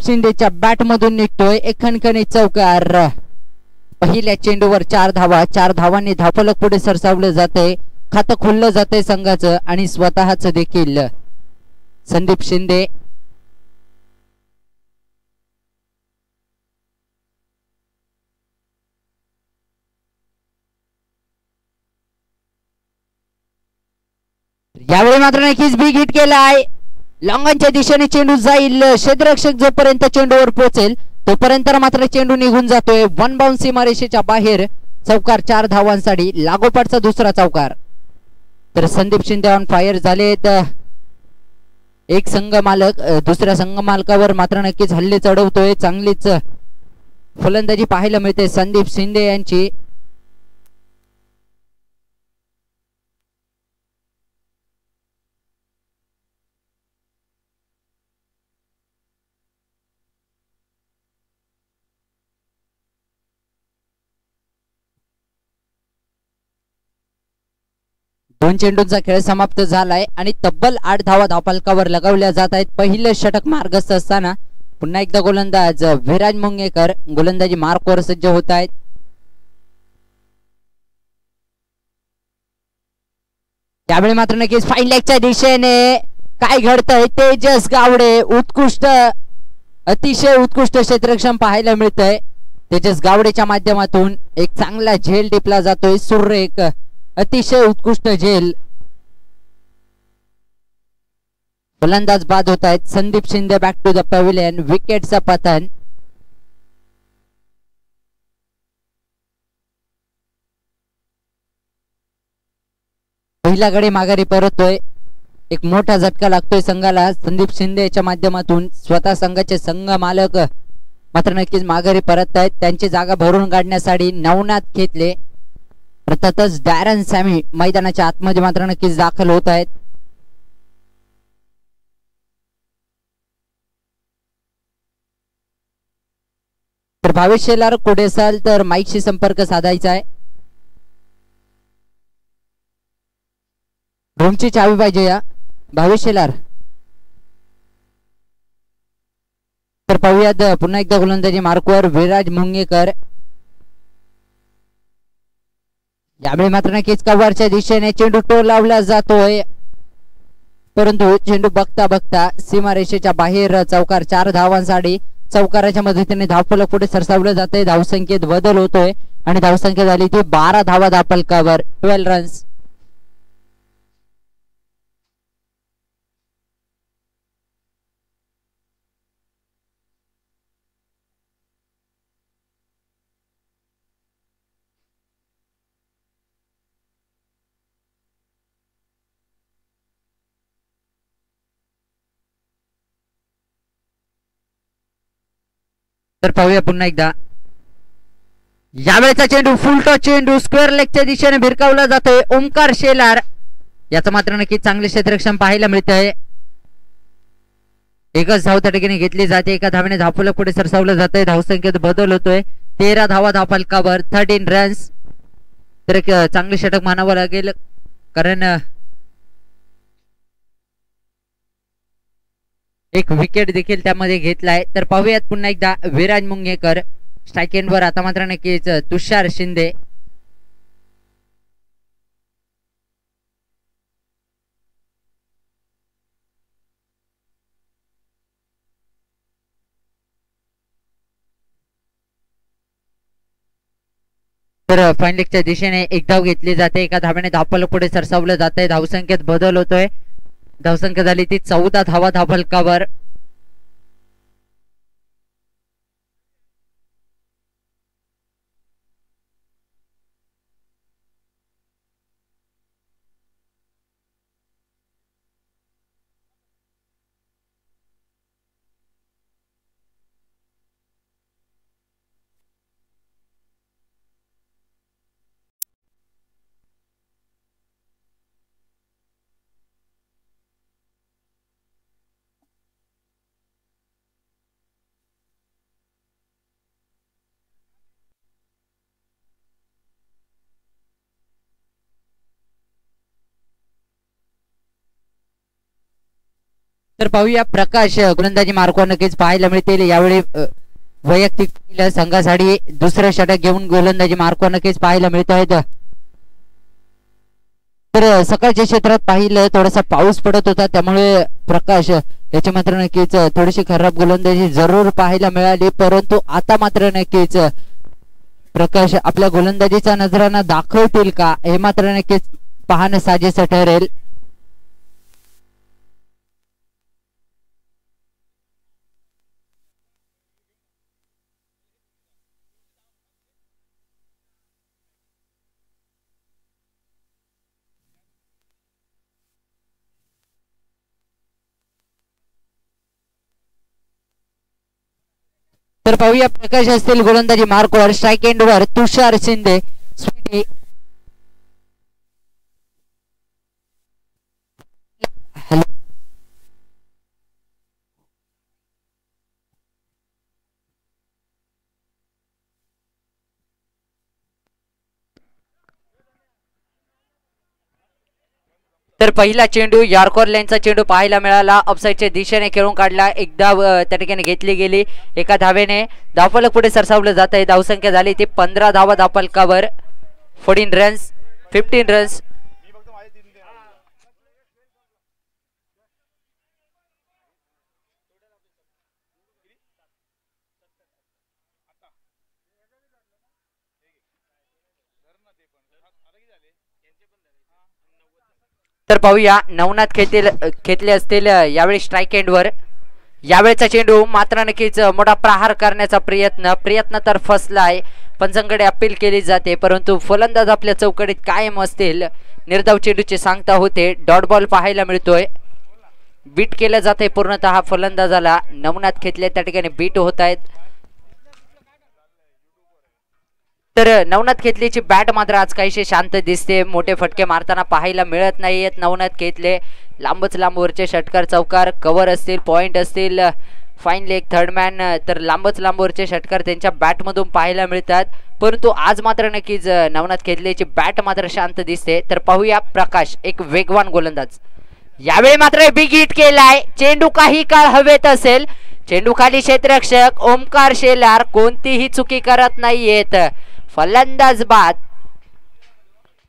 शिंदेच्या बॅटमधून निघतोय. एखणखणी चौकार. पहिल्या चेंडूवर चार धावा. चार धावांनी धावफलक पुढे सरसावलं जाते खातं खुललं जाते संघाचं आणि स्वतःच देखील. संदीप शिंदे. यावेळी मात्र नक्कीच बिग हिट केला आहे लॉंगांच्या दिशेने चेंडू जाईल. क्षेत्ररक्षक जोपर्यंत चेंडूवर पोहोचेल तोपर्यंत मात्र चेंडू निघून जातोय. वन बाउन्स सीमारेषेच्या बाहेर चौकार चार धावांसाठी लागोपाठचा दुसरा चौकार. तर संदीप शिंदे ऑन फायर झालेत. एक संघ मालक दुसऱ्या संघ मालकावर मात्र नक्कीच हल्ले चढवतोय. चांगलीच फलंदाजी पाहायला मिळते संदीप शिंदे यांची. दोन चेंडूंचा खेळ समाप्त झालाय आणि तब्बल आठ धावा धावपालकावर लगावल्या जात आहेत. पहिलं षटक मार्गस्थ असताना पुन्हा एकदा गोलंदाज विराज मुंगेकर गोलंदाजी मार्कवर सज्ज होत आहेत. त्यावेळी मात्र नक्कीच फाईन लेगच्या दिशेने काय घडतंय तेजस गावडे उत्कृष्ट अतिशय उत्कृष्ट क्षेत्रक्षम पाहायला मिळतंय. तेजस गावडेच्या माध्यमातून एक चांगला झेल टिपला जातोय सुरेख. अतिशय उत्कृष्ट झेल फलंदाज बाद होत आहेत. Sandeep Shinde back to the pavilion विकेटचं पतन पहिला गडी माघारी परततोय. एक मोठा झटका लागतोय संघाला. संदीप शिंदे याच्या माध्यमातून स्वतः संघाचे संघ मालक मात्र नक्कीच माघारी परत आहेत त्यांची जागा भरून काढण्यासाठी नवनाथ खेतले. अर्थातच डॅरन सॅमी मैदानाच्या आतमध्ये मात्र नक्कीच दाखल होत आहेत. तर भावेश शेलार कुठे असाल तर माईकशी संपर्क साधायचा आहे. रूमची चावी पाहिजे या. भावेश शेलार तर पाहूयात पुन्हा एकदा गोलंदाजी मार्कवर विराज मुंगेकर. यावेळी मात्र नक्कीच कव्वारच्या दिशेने चेंडू टोल लावला जातोय. परंतु चेंडू बघता बघता सीमारेषेच्या बाहेर चौकार चार धावांसाठी चौकाराच्या मदतीने धावफलक पुढे सरसावलं जाते धावसंख्येत बदल होतोय आणि धावसंख्या झाली ती बारा धावा धावफलकावर ट्वेल्व रन्स तर पाहूया पुन्हा एकदा. यावेळेचा चेंडू फुलटो चेंडू स्क्वेअर लेगच्या दिशेने भिरकावला जातोय ओमकार शेलार. याचं मात्र नक्की चांगले क्षेत्रक्षम पाहायला मिळतंय. एकच धाव त्या ठिकाणी घेतली जाते एका धावेने धापूला पुढे सरसावलं जातंय. धावसंख्येत बदल होतोय. तेरा धावा धापालकावर थर्टीन रन्स तर चांगले षटक मानावं लागेल. कारण एक विकेट देखील त्यामध्ये घेतलाय. तर पाहूयात पुन्हा एकदा विराज मुंगेकर. स्ट्राईक आता मात्र नक्कीच तुषार शिंदे. तर फाईन दिशेने एक धाव घेतली जाते. एका धाब्याने धापल पुढे सरसावलं जातंय. धावसंख्येत बदल होतोय. धावसंख्या झाली ती चौदा धावा धावफलकावर तर पाहूया प्रकाश गोलंदाजी मार्कवर नक्कीच पाहायला मिळतील. यावेळी वैयक्तिक संघासाठी दुसरं षटक घेऊन गोलंदाजी मार्को नक्कीच पाहायला मिळत आहेत. तर सकाळच्या क्षेत्रात पाहिलं थोडासा पाऊस पडत होता. त्यामुळे प्रकाश याची मात्र नक्कीच थोडीशी खराब गोलंदाजी जरूर पाहायला मिळाली. परंतु आता मात्र नक्कीच प्रकाश आपल्या गोलंदाजीचा नजराना दाखवतील का? हे मात्र नक्कीच पाहणं साजेसं ठरेल. तर पाहूया प्रकाश असतील गोलंदाजी मार्कवर स्ट्राईक एंडवर तुषार शिंदे स्वीटी हॅलो तर पहिला चेंडू यॉर्कोर लेनचा चेंडू पाहायला मिळाला. अपसाईडच्या दिशेने खेळून काढला. एकदा त्या ठिकाणी घेतली गेली. एका धावेने धावफलक पुढे सरसावलं जात आहे धावसंख्या झाली ती पंधरा धावा धावफलकावर फोर्टीन रन्स फिफ्टीन रन्स तर पाहूया. नवनाथ खेळतील खेतले असतील यावेळी स्ट्राईक एंडवर यावेळचा चेंडू मात्र नक्कीच मोठा प्रहार करण्याचा प्रयत्न प्रयत्न तर फसलाय. पंचांकडे अपील केली जाते परंतु फलंदाज आपल्या चौकडीत कायम असतील. निर्धाव चेंडूची सांगता होते डॉट बॉल पाहायला मिळतोय. बीट केलं जाते पूर्णतः फलंदाजाला. नवनाथ खेतले त्या ठिकाणी बीट होत आहेत. तर नवनाथ खेतलेची बॅट मात्र आज काहीशी शांत दिसते. मोठे फटके मारताना पाहायला मिळत नाहीयेत नवनाथ खेतले लांबच लांबवरचे षटकार चौकार कव्हर असतील पॉईंट असतील. फाईन लेग थर्ड मॅन तर लांबच लांबवरचे षटकार त्यांच्या बॅटमधून पाहायला मिळतात. परंतु आज मात्र नक्कीच नवनाथ खेतलेची बॅट मात्र शांत दिसते. तर पाहूया प्रकाश एक वेगवान गोलंदाज. यावेळी मात्र बिग हिट केलाय. चेंडू काही काळ हवेत असेल. चेंडू खाली क्षेत्ररक्षक ओमकार शेलार कोणतीही चुकी करत नाहीयेत. फलंदाज बाद.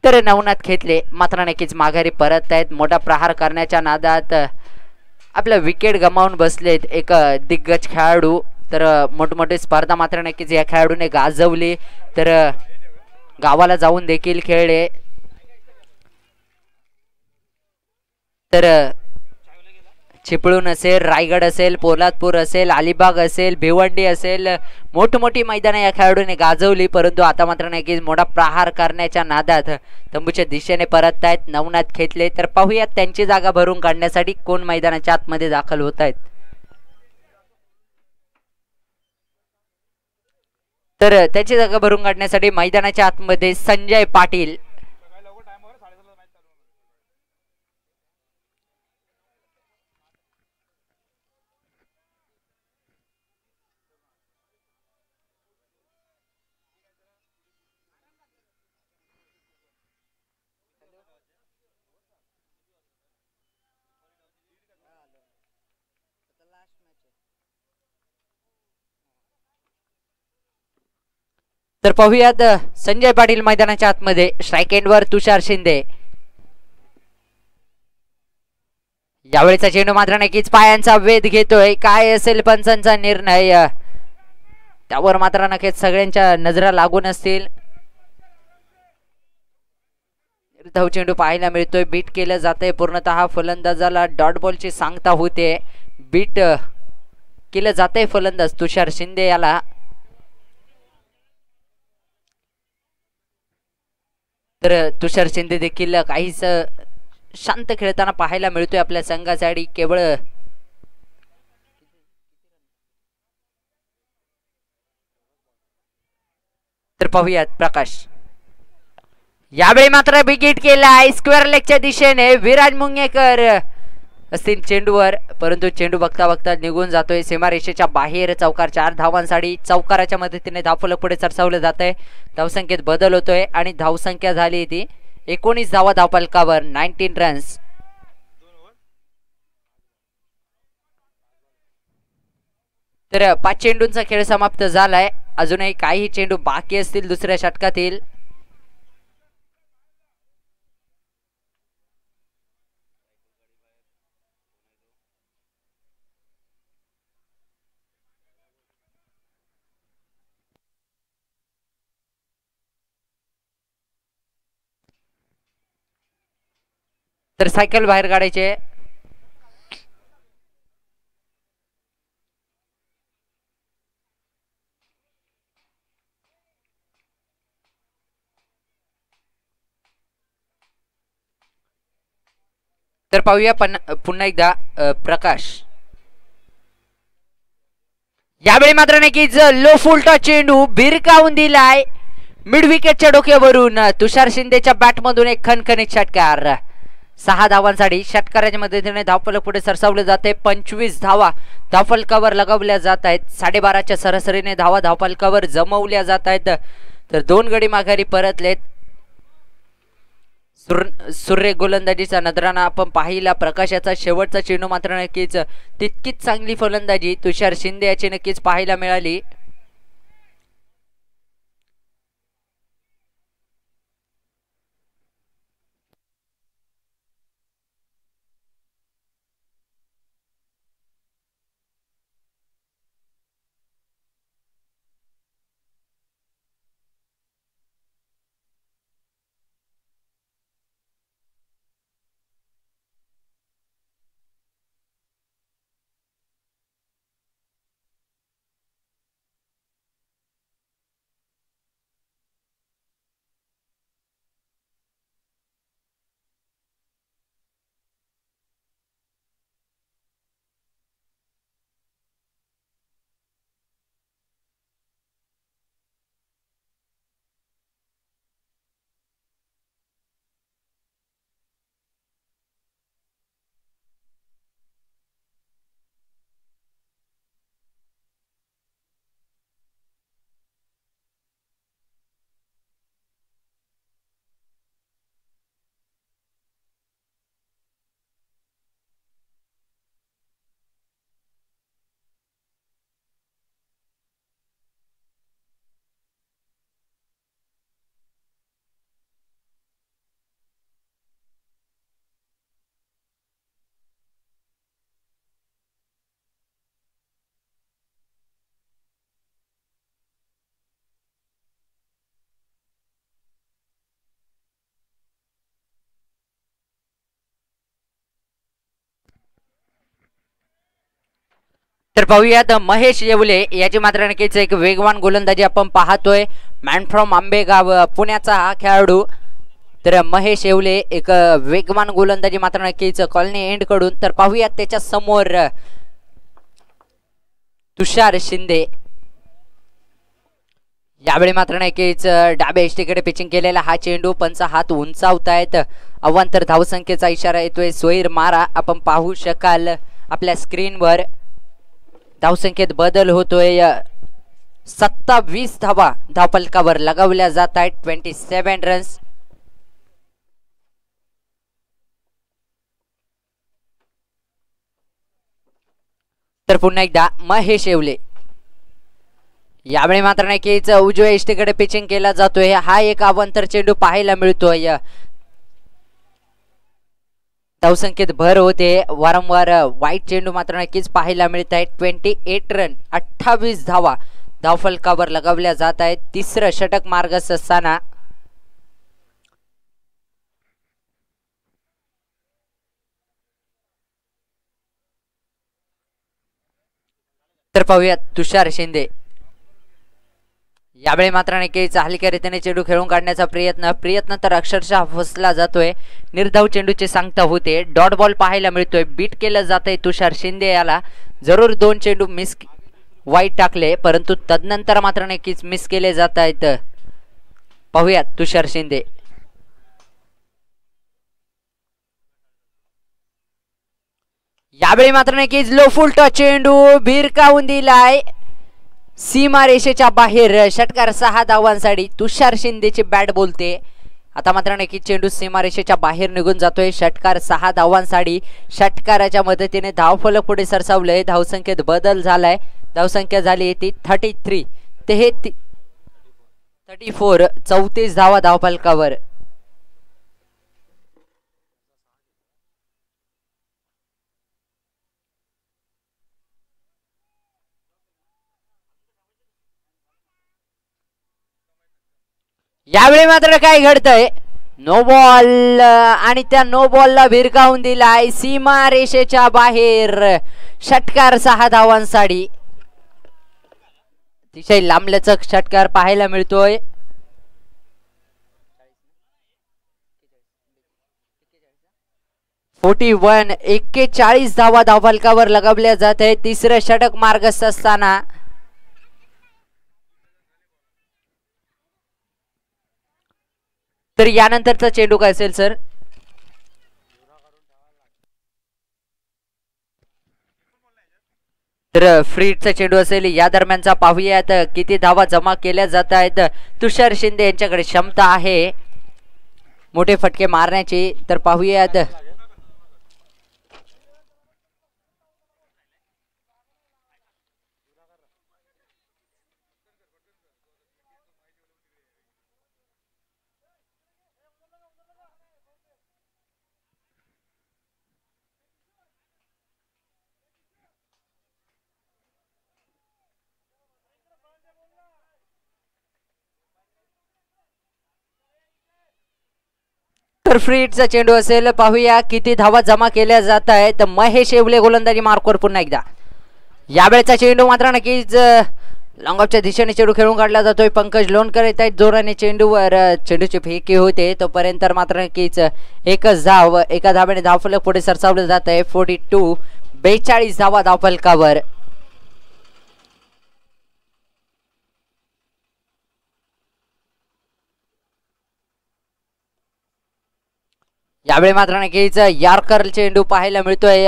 तर नवनाथ खेतले मात्र नक्कीच माघारी परत आहेत. मोठा प्रहार करण्याच्या नादात आपलं विकेट गमावून बसलेत एक दिग्गज खेळाडू. तर मोठमोठी स्पर्धा मात्र नक्कीच या खेळाडूने गाजवली. तर गावाला जाऊन देखील खेळले. तर चिपळूण असेल रायगड असेल पोलादपूर असेल अलिबाग असेल भिवंडी असेल मोठमोठी मैदानं या खेळाडूने गाजवली परंतु आता मात्र नक्कीच मोठा प्रहार करण्याच्या नादात तंबूच्या दिशेने परत आहेत नवनाथ खेतले. तर पाहूयात त्यांची जागा भरून काढण्यासाठी कोण मैदानाच्या आतमध्ये दाखल होत आहेत तर त्याची जागा भरून काढण्यासाठी मैदानाच्या आतमध्ये संजय पाटील तर पाहूयात संजय पाटील मैदानाच्या आतमध्ये स्ट्राईक एंडवर तुषार शिंदे. यावेळीचा चेंडू मात्र नक्कीच पायांचा वेध घेतोय. काय असेल पंचांचा निर्णय? त्यावर मात्र नक्कीच सगळ्यांच्या नजरा लागून असतील. धाव चेंडू पाहायला मिळतोय. बीट केलं जातंय. पूर्णतः फलंदाजाला डॉट बॉलची सांगता होते. बीट केलं जातंय फलंदाज तुषार शिंदे याला. तर तुषार शिंदे देखील काहीच शांत खेळताना पाहायला मिळतोय आपल्या संघासाठी. केवळ तर पाहूयात प्रकाश. यावेळी मात्र बिगिट केला स्क्वेअर लेगच्या दिशेने विराज मुंगेकर. असतील चेंडूवर परंतु चेंडू बघता बघता निघून जातोय. सीमारेषेच्या बाहेर चौकार चार धावांसाठी चौकाराच्या मदतीने धावफलक पुढे सरसावलं जात आहे धावसंख्येत बदल होतोय आणि धावसंख्या झाली ती एकोणीस धावा धावफलकावर नाईन्टीन रन्स. तर पाच चेंडूंचा खेळ समाप्त झालाय. अजूनही काही चेंडू बाकी असतील दुसऱ्या षटकातील. तर सायकल बाहेर काढायचे. तर पाहूया पुन्हा एकदा प्रकाश. यावेळी मात्र नक्कीच लो फुलटा चेंडू भिरकावून दिलाय मिड विकेटच्या डोक्यावरून तुषार शिंदेच्या बॅटमधून एक खणखणीत षटकार. सहा धावांसाठी षटकाराच्या मदतीने धावफलक पुढे सरसावले जाते. पंचवीस धावा धावफलकावर लगावल्या जात आहेत. साडेबाराच्या सरासरीने धावा धावफलकावर जमवल्या जात आहेत. तर दोन गडी माघारी परतलेत. सूर्य गोलंदाजीचा नजराना आपण पाहिला. प्रकाशाचा शेवटचा चेंडू मात्र नक्कीच तितकीच चांगली फलंदाजी तुषार शिंदे याची नक्कीच पाहायला मिळाली. तर पाहूयात महेश येवले याची मात्र नक्कीच एक वेगवान गोलंदाजी आपण पाहतोय. मॅन फ्रॉम आंबेगाव पुण्याचा हा खेळाडू. तर महेश येवले एक वेगवान गोलंदाजी मात्र नक्कीच कॉलनी एंडकडून. तर पाहूयात त्याच्यासमोर तुषार शिंदे. यावेळी मात्र नक्कीच डाबे एसटीकडे पिचिंग केलेला हा चेंडू पंचा हात उंचावतायत. अवांतर धावसंख्येचा इशारा येतोय. सोईर मारा आपण पाहू शकाल आपल्या स्क्रीनवर धावसंख्येत बदल होतोय. सत्तावीस धावा धावपलकावर लगावल्या जात आहेत. ट्वेंटी सेव्हन रन्स तर पुन्हा एकदा महेश येवले. यावेळी मात्र नक्कीच उजव्या इष्टीकडे पिचिंग केला जातोय. हा एक अवंतर चेंडू पाहायला मिळतोय. धावसंख्येत भर होते. वारंवार वाईट चेंडू मात्र नक्कीच पाहायला मिळत आहे ट्वेंटी एट रन अठ्ठावीस धावा धावफलकावर लगावल्या जात आहेत. तिसरं षटक मार्ग असताना तर पाहूयात तुषार शिंदे. यावेळी मात्र नक्कीच हलक्या रीतीने चेंडू खेळून काढण्याचा प्रयत्न प्रयत्न तर अक्षरशः फसला जातोय. निर्धाव चेंडूची सांगता होते. डॉट बॉल पाहायला मिळतोय. बीट केलं जातंय तुषार शिंदे याला. जरूर दोन चेंडू मिस वाईट टाकले परंतु तदनंतर मात्र नक्कीच मिस केले जात आहेत पाहूयात तुषार शिंदे. यावेळी मात्र नक्कीच लो फुलटा चेंडू भिरकावून दिलाय. सीमारेषेच्या बाहेर षटकार सहा धावांसाठी तुषार शिंदेची बॅट बोलते. आता मात्र नक्की चेंडू सीमारेषेच्या बाहेर निघून जातोय. षटकार सहा धावांसाठी षटकाराच्या मदतीने धावफलक पुढे सरसावलंय. धावसंख्येत बदल झालाय. धावसंख्या झाली ती थर्टी थ्री ते हे थर्टी फोर चौतीस धावा धावफलकावर. यावेळी मात्र काय घडतंय? नो बॉल आणि त्या नो बॉलला भिरकावून दिलाय सीमा रेषेच्या बाहेर. षटकार सहा धावांसाठी. अतिशय लांबलचक षटकार पाहायला मिळतोय. फोर्टी वन एक्केचाळीस धावा धावफलकावर लगावल्या जात आहे तिसरं षटक मार्गस्थ असताना तर यानंतरचा चेंडू काय असेल सर? तर फ्रीडचा चेंडू असेल. या दरम्यानचा पाहूयात किती धावा जमा केल्या जात आहेत. तुषार शिंदे यांच्याकडे क्षमता आहे. मोठे फटके मारण्याची. तर पाहूयात तर फ्रीटचा चेंडू असेल पाहूया किती धावा जमा केल्या जात आहेत. महेश येवले गोलंदाजी मार्कवर पुन्हा एकदा. यावेळेचा चेंडू मात्र नक्कीच लॉंगऑफच्या दिशेने चेंडू खेळून काढला जातोय. पंकज लोणकर येत आहेत जोराने चेंडूवर. चेंडूची फेकी होते तोपर्यंत मात्र नक्कीच एकच धाव एका धाव्याने धावफलक पुढे सरसावलं जात आहे. फोर्टी टू बेचाळीस धावा धावफलकावर. यावेळी मात्र नक्कीच यार्कर चेंडू पाहायला मिळतोय.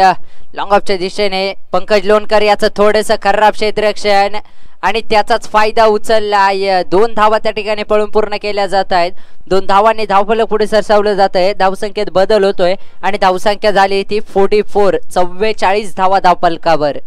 लॉंग ऑफच्या दिशेने पंकज लोणकर याचं थोडस खराब क्षेत्ररक्षण आणि त्याचाच फायदा उचलला दोन धावा त्या ठिकाणी पळून पूर्ण केल्या जात आहेत. दोन धावांनी धावफलक पुढे सरसावलं जात आहे. धावसंख्येत बदल होतोय आणि धावसंख्या झाली ती फोर्टी फोर चव्वेचाळीस धावा धावफलकावर.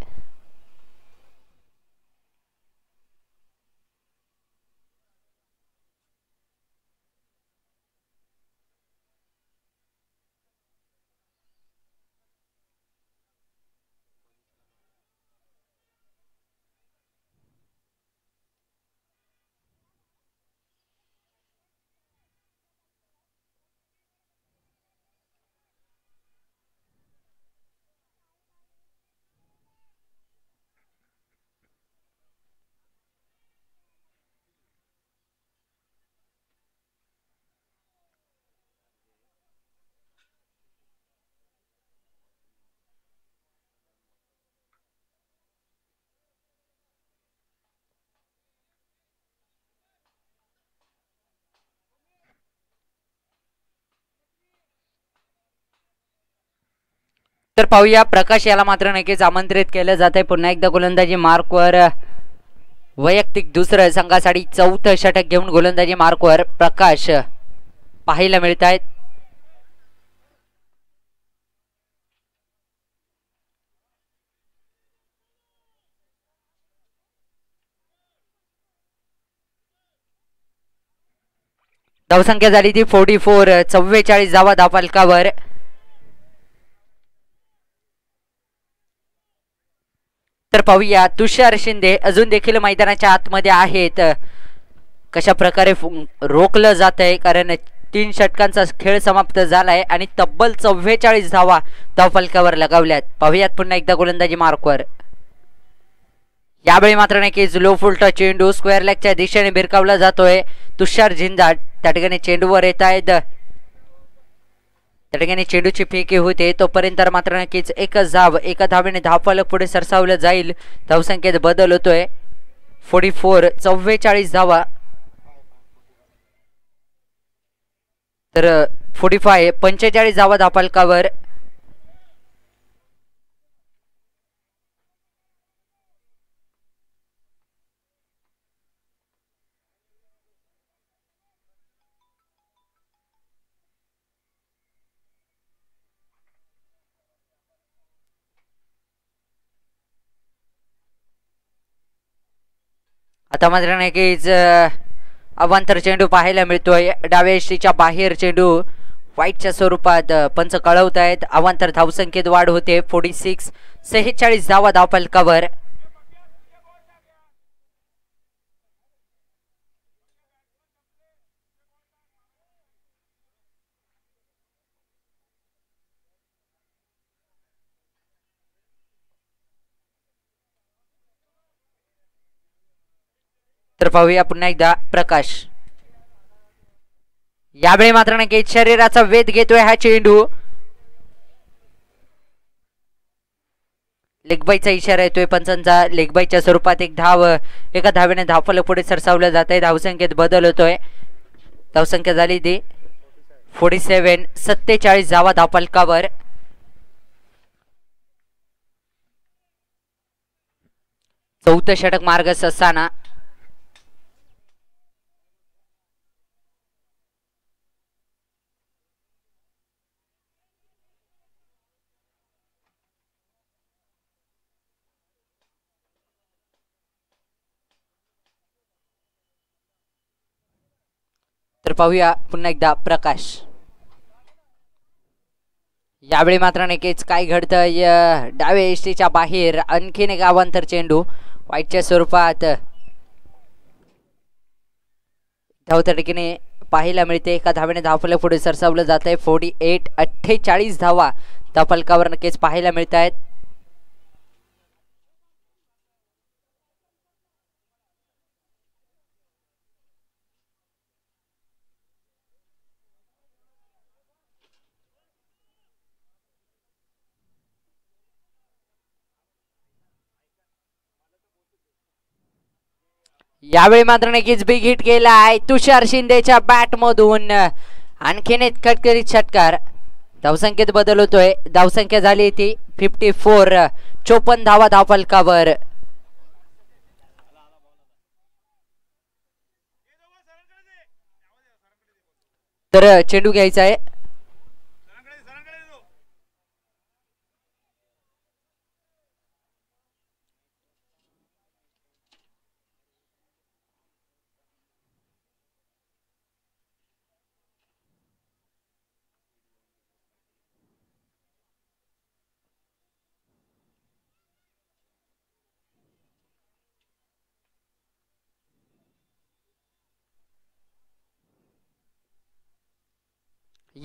तर पाहूया प्रकाश याला मात्र नक्कीच आमंत्रित केलं जात आहे पुन्हा एकदा गोलंदाजी मार्कवर वैयक्तिक दुसरं संघासाठी चौथं षटक घेऊन गोलंदाजी मार्कवर प्रकाश पाहायला मिळत आहेत धावसंख्या झाली ती फोर्टी फोर चव्वेचाळीस जावा धावफलकावर. तर पाहूया तुषार शिंदे अजून देखील मैदानाच्या आतमध्ये आहेत. कशा प्रकारे रोखलं जात आहे कारण तीन षटकांचा खेळ समाप्त झालाय आणि तब्बल चव्वेचाळीस धावा धावफलकावर लगावल्यात. पाहूयात पुन्हा एकदा गोलंदाजी मार्कवर यावेळी मात्र नक्कीच लो फुलटा चेंडू स्क्वेअर लेगच्या दिशेने भिरकावला जातोय. तुषार झिंजाट त्या ठिकाणी चेंडूवर येत आहेत त्या ठिकाणी चेंडूची फेकी होते तोपर्यंत मात्र नक्कीच एकच धाव एका धावेने धावफलक पुढे सरसावलं जाईल. धावसंख्येत बदल होतोय. फोर्टी फोर चव्वेचाळीस धावा. तर फोर्टी फाय पंचेचाळीस धावा धापालकावर. आता मात्र नक्कीच अवांतर चेंडू पाहायला मिळतोय. डाव्या यष्टीच्या बाहेर चेंडू वाईटच्या स्वरूपात पंच कळवत आहेत अवांतर धावसंख्येत वाढ होते. फोर्टी सिक्स सेहेचाळीस धावा धावफलकावर तर पाहूया पुन्हा एकदा प्रकाश. यावेळी मात्र नक्की शरीराचा वेध घेतोय हा चेंडू. लेगबाईचा इशारा येतोय पंचांचा लेगबाईच्या स्वरूपात एक धाव एका धावेने धावफलक पुढे सरसावलं जात आहे धावसंख्येत बदल होतोय. धावसंख्या झाली ती फोर्टी सेव्हन सत्तेचाळीस धावा धावफलकावर चौथं षटक मार्गस्थ असताना तर पाहूया पुन्हा एकदा प्रकाश. यावेळी मात्र नक्कीच काय घडतं? डावे एसटीच्या बाहेर आणखीन एक अवांतर चेंडू वाईटच्या स्वरूपात धावत्या ठिकाणी पाहायला मिळते. एका धावेने धावफलक पुढे सरसावलं जात आहे फोर्टी एट अठ्ठेचाळीस धावा धावफलकावर नक्कीच पाहायला मिळत आहेत यावेळी मात्र नक्कीच बिग हिट केला आहे. तुषार शिंदेच्या बॅट मधून. आणखीन एक खटकरीत षटकार. धावसंख्येत बदल होतोय. धावसंख्या झाली ती फिफ्टी फोर चोपन्न धावा धावफलकावर तर चेंडू घ्यायचा आहे.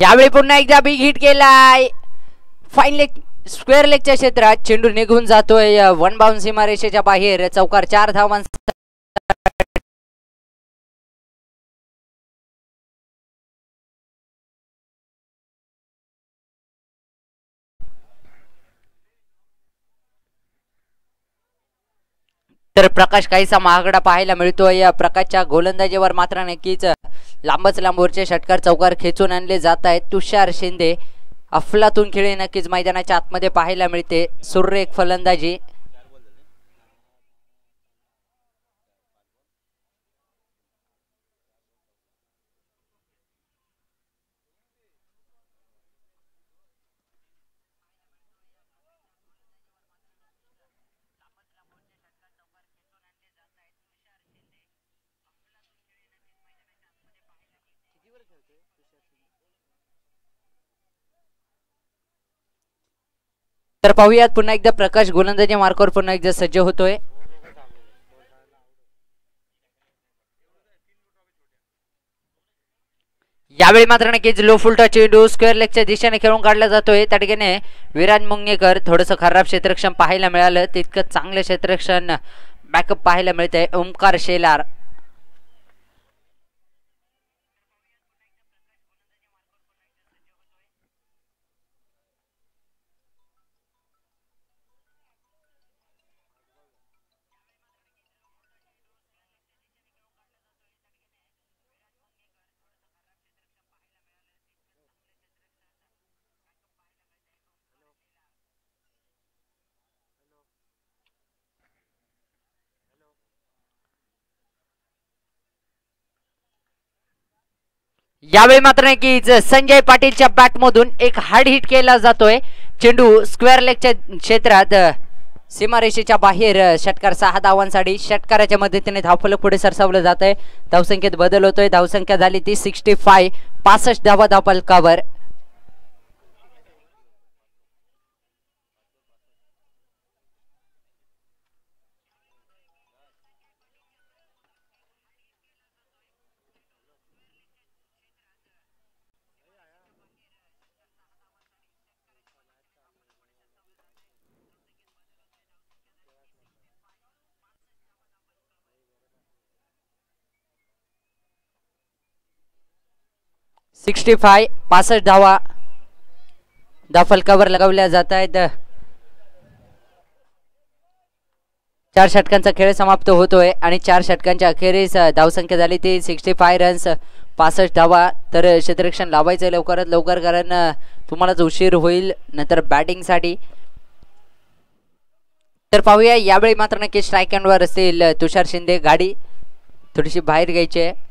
यावेळी पुन्हा एकदा बिग हिट केलाय. फाईन लेग स्क्वेअर लेगच्या क्षेत्रात चेंडू निघून जातोय वन बाउन्स सीमारेषेच्या बाहेर चौकार चार धावां तर प्रकाश काहीसा महागडा पाहायला मिळतोय. प्रकाशच्या गोलंदाजीवर मात्र नक्कीच लांबच लांबवरचे षटकार चौकार खेचून आणले जात आहेत. तुषार शिंदे अफलातून खेळी नक्कीच मैदानाच्या आतमध्ये पाहायला मिळते. सुर्रेख फलंदाजी. तर पाहूयात पुन्हा एकदा प्रकाश गोलंदाजी मार्कावर पुन्हा एकदा सज्ज होतोय. यावेळी मात्र नक्कीच लो फुलटा चेंडू स्क्वेअर लेगच्या दिशेने खेळून काढला जातोय. त्या ठिकाणी विराज मुंगेकर थोडंसं खराब क्षेत्रक्षण पाहायला मिळालं. तितकं चांगलं क्षेत्रक्षण बॅकअप पाहायला मिळतंय. ओंकार शेलार. यावेळी मात्र नक्कीच संजय पाटीलच्या बॅटमधून एक हार्ड हिट केला जातोय. चेंडू स्क्वेअर लेगच्या क्षेत्रात सीमारेषेच्या बाहेर षटकार सहा धावांसाठी षटकाराच्या मदतीने धावफलक पुढे सरसावलं जात आहे धावसंख्येत बदल होतोय. धावसंख्या झाली ती सिक्स्टी फाय पासष्ट धावा धावफलकावर सिक्स्टी फाय पासष्ट धावा. धावफलकावर लगावल्या जात आहेत. चार षटकांचा खेळ समाप्त होतोय आणि चार षटकांच्या अखेरीस धावसंख्या झाली ती सिक्स्टी फाय रन्स पासष्ट धावा. तर क्षेत्ररक्षण लावायचं लवकरात लवकर कारण तुम्हालाच उशीर होईल नंतर बॅटिंगसाठी तर पाहूया यावेळी मात्र नक्की स्ट्राईक असतील तुषार शिंदे गाडी. थोडीशी बाहेर घ्यायची आहे.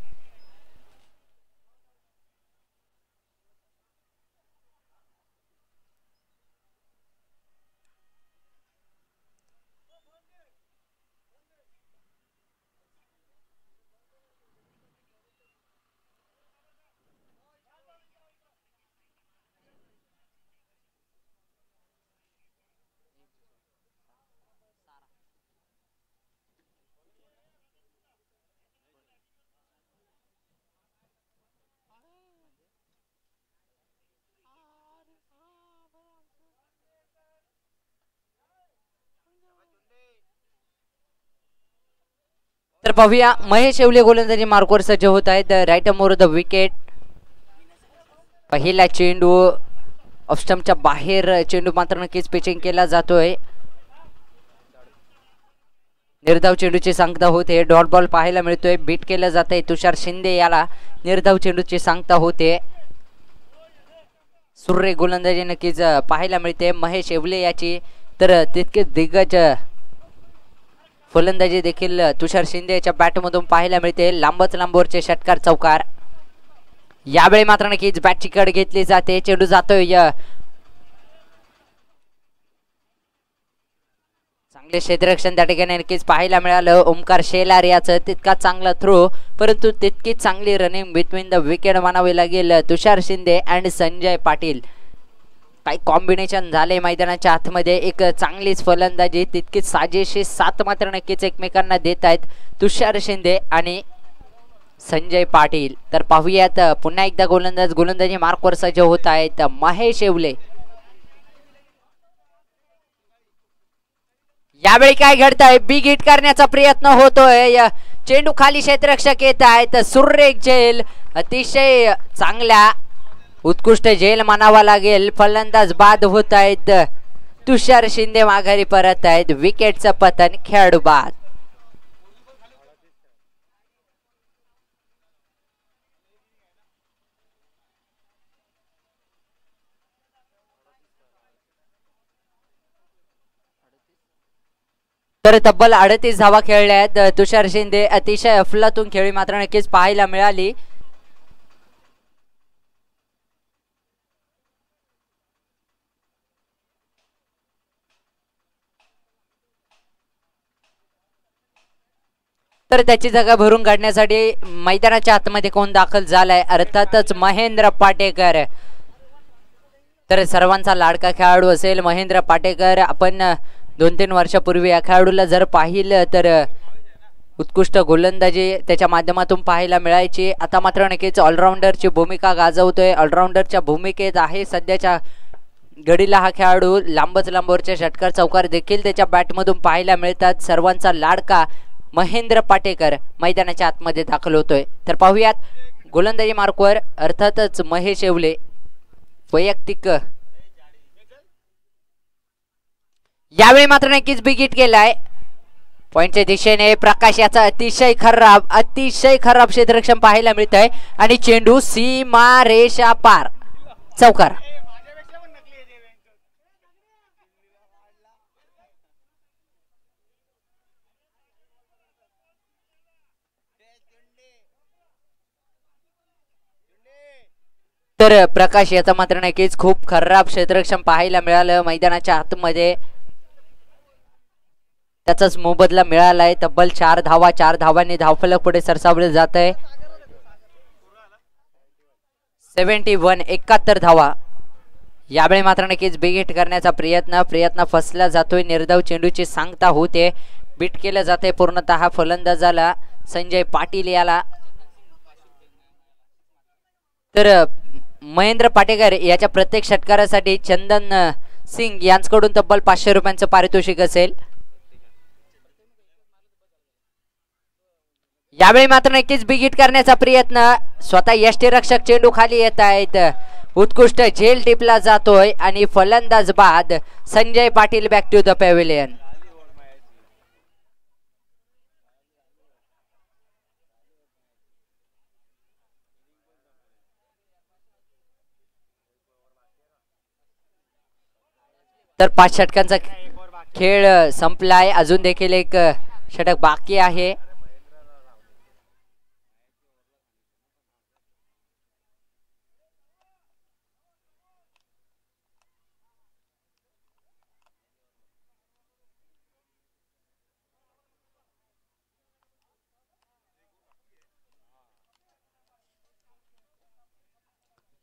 पाहूया. महेश येवले गोलंदाजी मार्कवर सज्ज होत आहेत. राईट मोर द विकेट पहिला चेंडू ऑफस्टमच्या बाहेर चेंडू मात्र नक्कीच पिचिंग केला जातोय. निर्धाव चेंडूची सांगता होते. डॉट बॉल पाहायला मिळतोय. बीट केलं जात आहे तुषार शिंदे याला निर्धाव चेंडूची सांगता होते. सूर्य गोलंदाजी नक्कीच पाहायला मिळते. महेश येवले याची तर तितके दिग्गज फलंदाजी देखील तुषार शिंदे याच्या बॅटमधून पाहायला मिळते. लांबच लांबवरचे षटकार चौकार. यावेळी मात्र नक्कीच बॅटची कड घेतली जाते. चेंडू जातोय चांगले क्षेत्ररक्षण त्या ठिकाणी नक्कीच पाहायला मिळालं. ओमकार शेलार याचं तितका चांगला थ्रो परंतु तितकीच चांगली रनिंग बिटवीन द विकेट म्हणावी लागेल तुषार शिंदे अँड संजय पाटील. काही कॉम्बिनेशन झाले मैदानाच्या आतमध्ये. एक चांगलीच फलंदाजी तितकीच साजेशी सात मात्र नक्कीच एकमेकांना देत आहेत. तुषार शिंदे आणि संजय पाटील. तर पाहूयात पुन्हा एकदा गोलंदाज गोलंदाजी मार्कवर सज्ज होत आहेत महेश येवले. यावेळी काय घडतंय? बिग हिट करण्याचा प्रयत्न होतोय. चेंडू खाली क्षेत्ररक्षक येत आहेत. सुरेख झेल अतिशय चांगल्या उत्कृष्ट झेल म्हणावा लागेल फलंदाज बाद होत आहेत. तुषार शिंदे माघारी परत आहेत. विकेटचं पतन खेळाडू बाद. तर तब्बल अडतीस धावा खेळल्या आहेत. तुषार शिंदे अतिशय अफलातून खेळी मात्र नक्कीच पाहायला मिळाली. तर त्याची जागा भरून काढण्यासाठी मैदानाच्या आतमध्ये कोण दाखल झालाय? अर्थातच महेंद्र पाटेकर. तर सर्वांचा लाडका खेळाडू असेल महेंद्र पाटेकर. आपण दोन तीन वर्षापूर्वी या खेळाडूला जर पाहिलं तर उत्कृष्ट गोलंदाजी त्याच्या माध्यमातून पाहायला मिळायची. आता मात्र नक्कीच ऑलराऊंडरची भूमिका गाजवतोय. ऑलराऊंडरच्या भूमिकेत आहे सध्याच्या घडीला हा खेळाडू. लांबच लांबवरच्या षटकार चौकार देखील त्याच्या बॅटमधून पाहायला मिळतात. सर्वांचा लाडका महेंद्र पाटेकर मैदानाच्या आतमध्ये दाखल होतोय. तर पाहूयात गोलंदाजी मार्कवर अर्थातच महेश येवले. वैयक्तिक. यावेळी मात्र नक्कीच बिगिट केलाय पॉइंटच्या दिशेने प्रकाश याचा अतिशय खराब अतिशय खराब क्षेत्ररक्षण पाहायला मिळत आहे आणि चेंडू सीमा रेषा पार. चौकार. तर प्रकाश याचा मात्र नक्कीच खूप खराब क्षेत्ररक्षण पाहायला मिळालं मैदानाच्या आतमध्ये. त्याचाच मोबदला मिळाला आहे तब्बल चार धावा चार धावांनी धावफलक पुढे सरसावले जात आहे सेव्हन्टी वन एकाहत्तर धावा. यावेळी मात्र नक्कीच बिगिट करण्याचा प्रयत्न प्रयत्न फसला जातोय. निर्धाव चेंडूची सांगता होते. बीट केलं जाते पूर्णतः फलंदाजाला. संजय पाटील याला. तर महेंद्र पाटेकर याच्या प्रत्येक षटकारासाठी चंदन सिंग यांच्याकडून तब्बल पाचशे रुपयांचं पारितोषिक असेल. यावेळी मात्र नक्कीच बिगिट करण्याचा प्रयत्न. स्वतः यष्टीरक्षक चेंडू खाली येत आहेत. उत्कृष्ट झेल टिपला जातोय आणि फलंदाज बाद Sanjay Patil back to the pavilion तर पाच षटकांचा खेळ संपलाय. अजून देखील एक षटक बाकी आहे.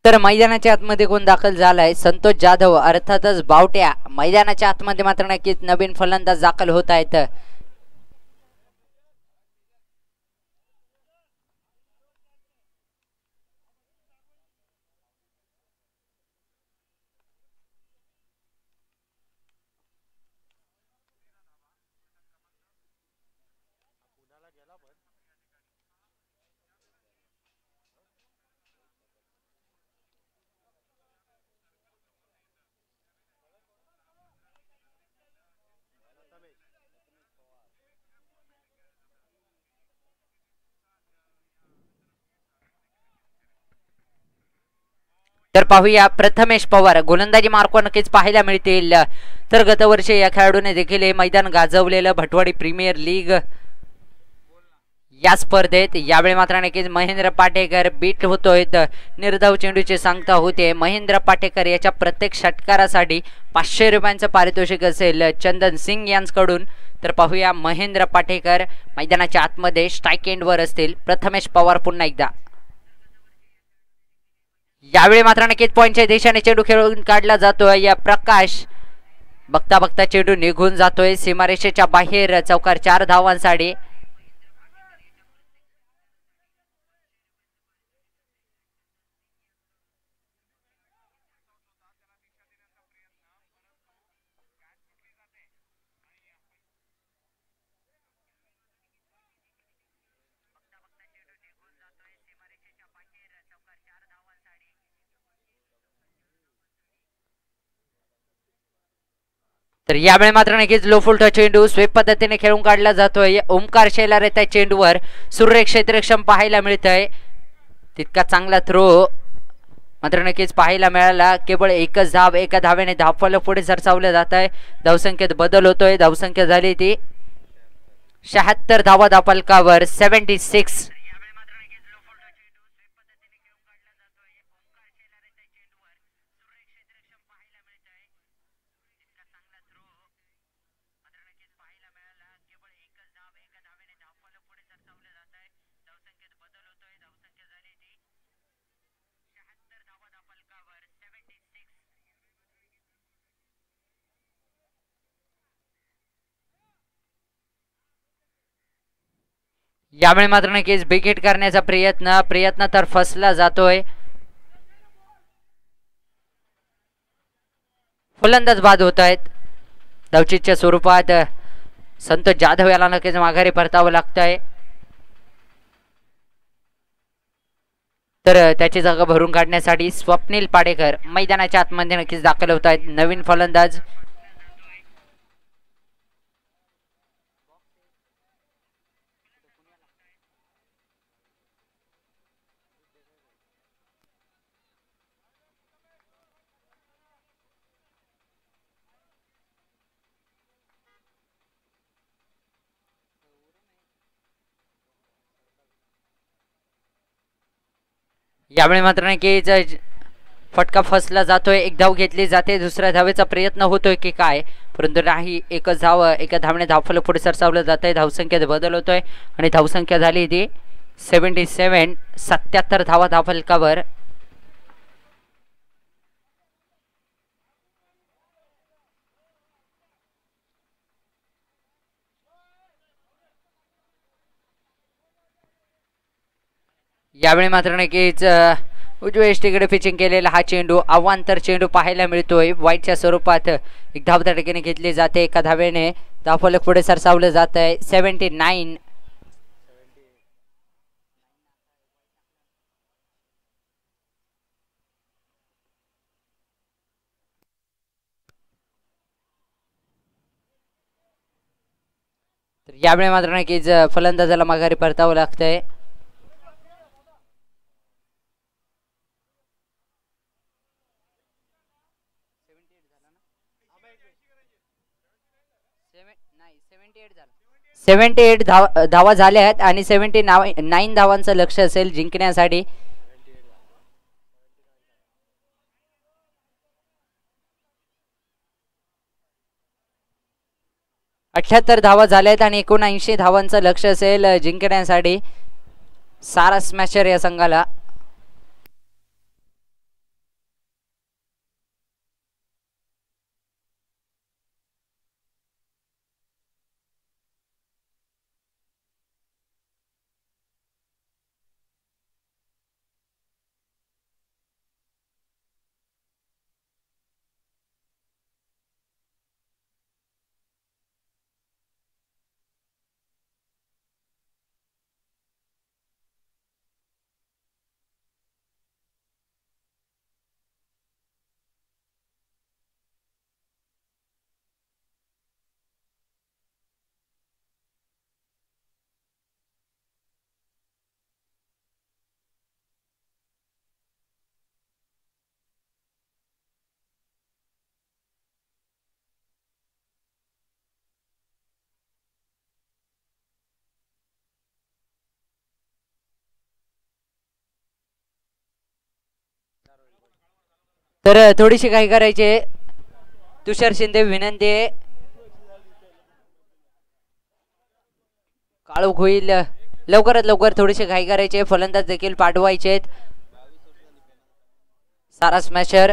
तर मैदानाच्या आतमध्ये कोण दाखल झालाय. संतोष जाधव अर्थातच बावट्या. मैदानाच्या आतमध्ये मात्र नक्कीच नवीन फलंदाज दाखल होत आहेत. तर पाहूया प्रथमेश पवार गोलंदाजी मार्क नक्कीच पाहायला मिळतील. तर गतवर्षी या खेळाडूने देखील हे मैदान गाजवलेलं भटवाडी प्रीमियर लीग या स्पर्धेत. यावेळी मात्र नक्कीच महेंद्र पाटेकर बीट होतोय निर्धाव चेंडूची सांगता होते महेंद्र पाटेकर याच्या प्रत्येक षटकारासाठी पाचशे रुपयांचं पारितोषिक असेल. चंदन सिंग यांकडून तर पाहूया महेंद्र पाटेकर मैदानाच्या आतमध्ये स्ट्राईक एंडवर असतील. प्रथमेश पवार पुन्हा एकदा. यावेळी मात्र नक्कीच पॉईंटच्या दिशेने चेंडू खेळून काढला जातोय. या प्रकाश बघता बघता चेंडू निघून जातोय. सीमारेषेच्या बाहेर चौकार चार धावांसाठी तर यावेळी मात्र नक्कीच लोफुलटा चेंडू स्वेप पद्धतीने खेळून काढला जातोय. ओंकार शेलार त्या चेंडूवर. सूर्य क्षेत्रक्षम पाहायला मिळत आहे तितका चांगला थ्रो मात्र नक्कीच पाहायला मिळाला. केवळ एकच धाव एका धावेने धावफल पुढे सरसावलं जात आहे धावसंख्येत बदल होतोय. धावसंख्या झाली ती शहात्तर धावा धापालकावर. सेव्हन्टी सिक्स यावेळी मात्र नक्कीच बिकेट करण्याचा प्रयत्न प्रयत्न तर फसला जातोय. फलंदाज बाद होत आहेत. धावचीच्या स्वरूपात संत जाधव याला नक्कीच माघारी परतावं लागतंय. तर त्याची जागा भरून काढण्यासाठी स्वप्नील पाडेकर मैदानाच्या आतमध्ये नक्कीच दाखल होत आहेत. नवीन फलंदाज यावेळी मात्र नक्कीच फटका फसला जातोय एक धाव घेतली जाते दुसऱ्या धावेचा प्रयत्न होतोय की काय? परंतु नाही एकच धाव एका धावने धावफलक पुढे सरसावलं जात आहे धावसंख्येत बदल होतोय. आणि धावसंख्या झाली ती सेवन्टी सेवन सत्याहत्तर धावा धावफलकावर यावेळी मात्र नक्कीच अ, उजव्या एष्टीकडे पिचिंग केलेला हा चेंडू अवांतर चेंडू पाहायला मिळतोय. वाईटच्या स्वरूपात एक धाव त्या ठिकाणी घेतली जाते. एका धावेने धावफलक पुढे सरसावलं जात आहे सेव्हन्टी नाईन यावेळी मात्र नक्कीच फलंदाजाला माघारी परतावं लागतंय. सेव्हन्टी एट धाव धावा झाल्या आहेत आणि सेव्हन्टी नाईन धावांचं लक्ष असेल जिंकण्यासाठी. अठ्याहत्तर धावा झाल्या आहेत आणि एकोणऐंशी धावांचं लक्ष असेल जिंकण्यासाठी. सारा स्मॅशर या संघाला. तर थोडीशी काही करायचे? तुषार शिंदे विनंती आहे. काळोख होईल. लवकरात लवकर थोडीशी घाई करायचे? फलंदाज देखील पाठवायचे सारा स्मॅशर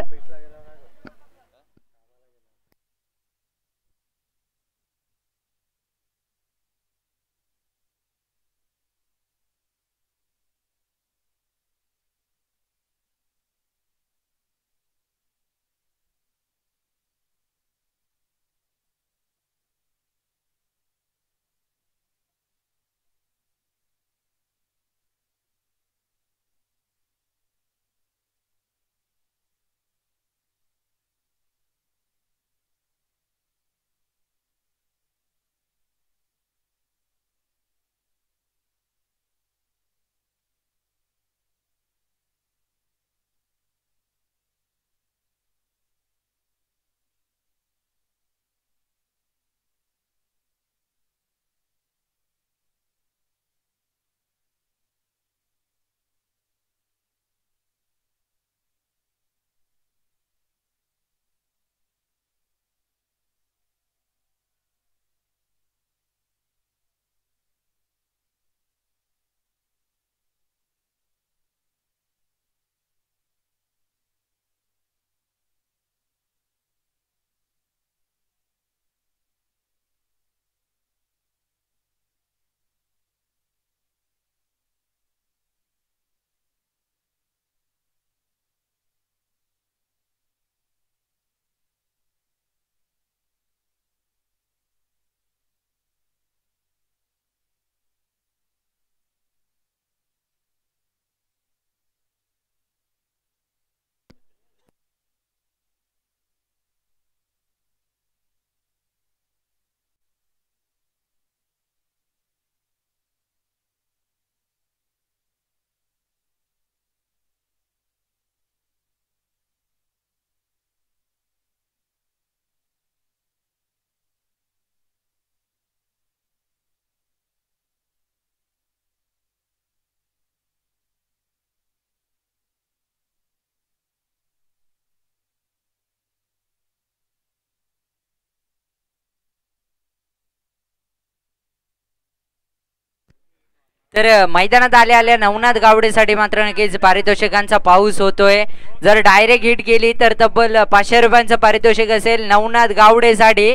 तर मैदानात आल्या आल्या नवनाथ गावडेसाठी मात्र नक्कीच पारितोषिकांचा पाऊस होतोय. जर डायरेक्ट हिट गेली तर तब्बल पाचशे रुपयांचं पारितोषिक असेल नवनाथ गावडेसाठी.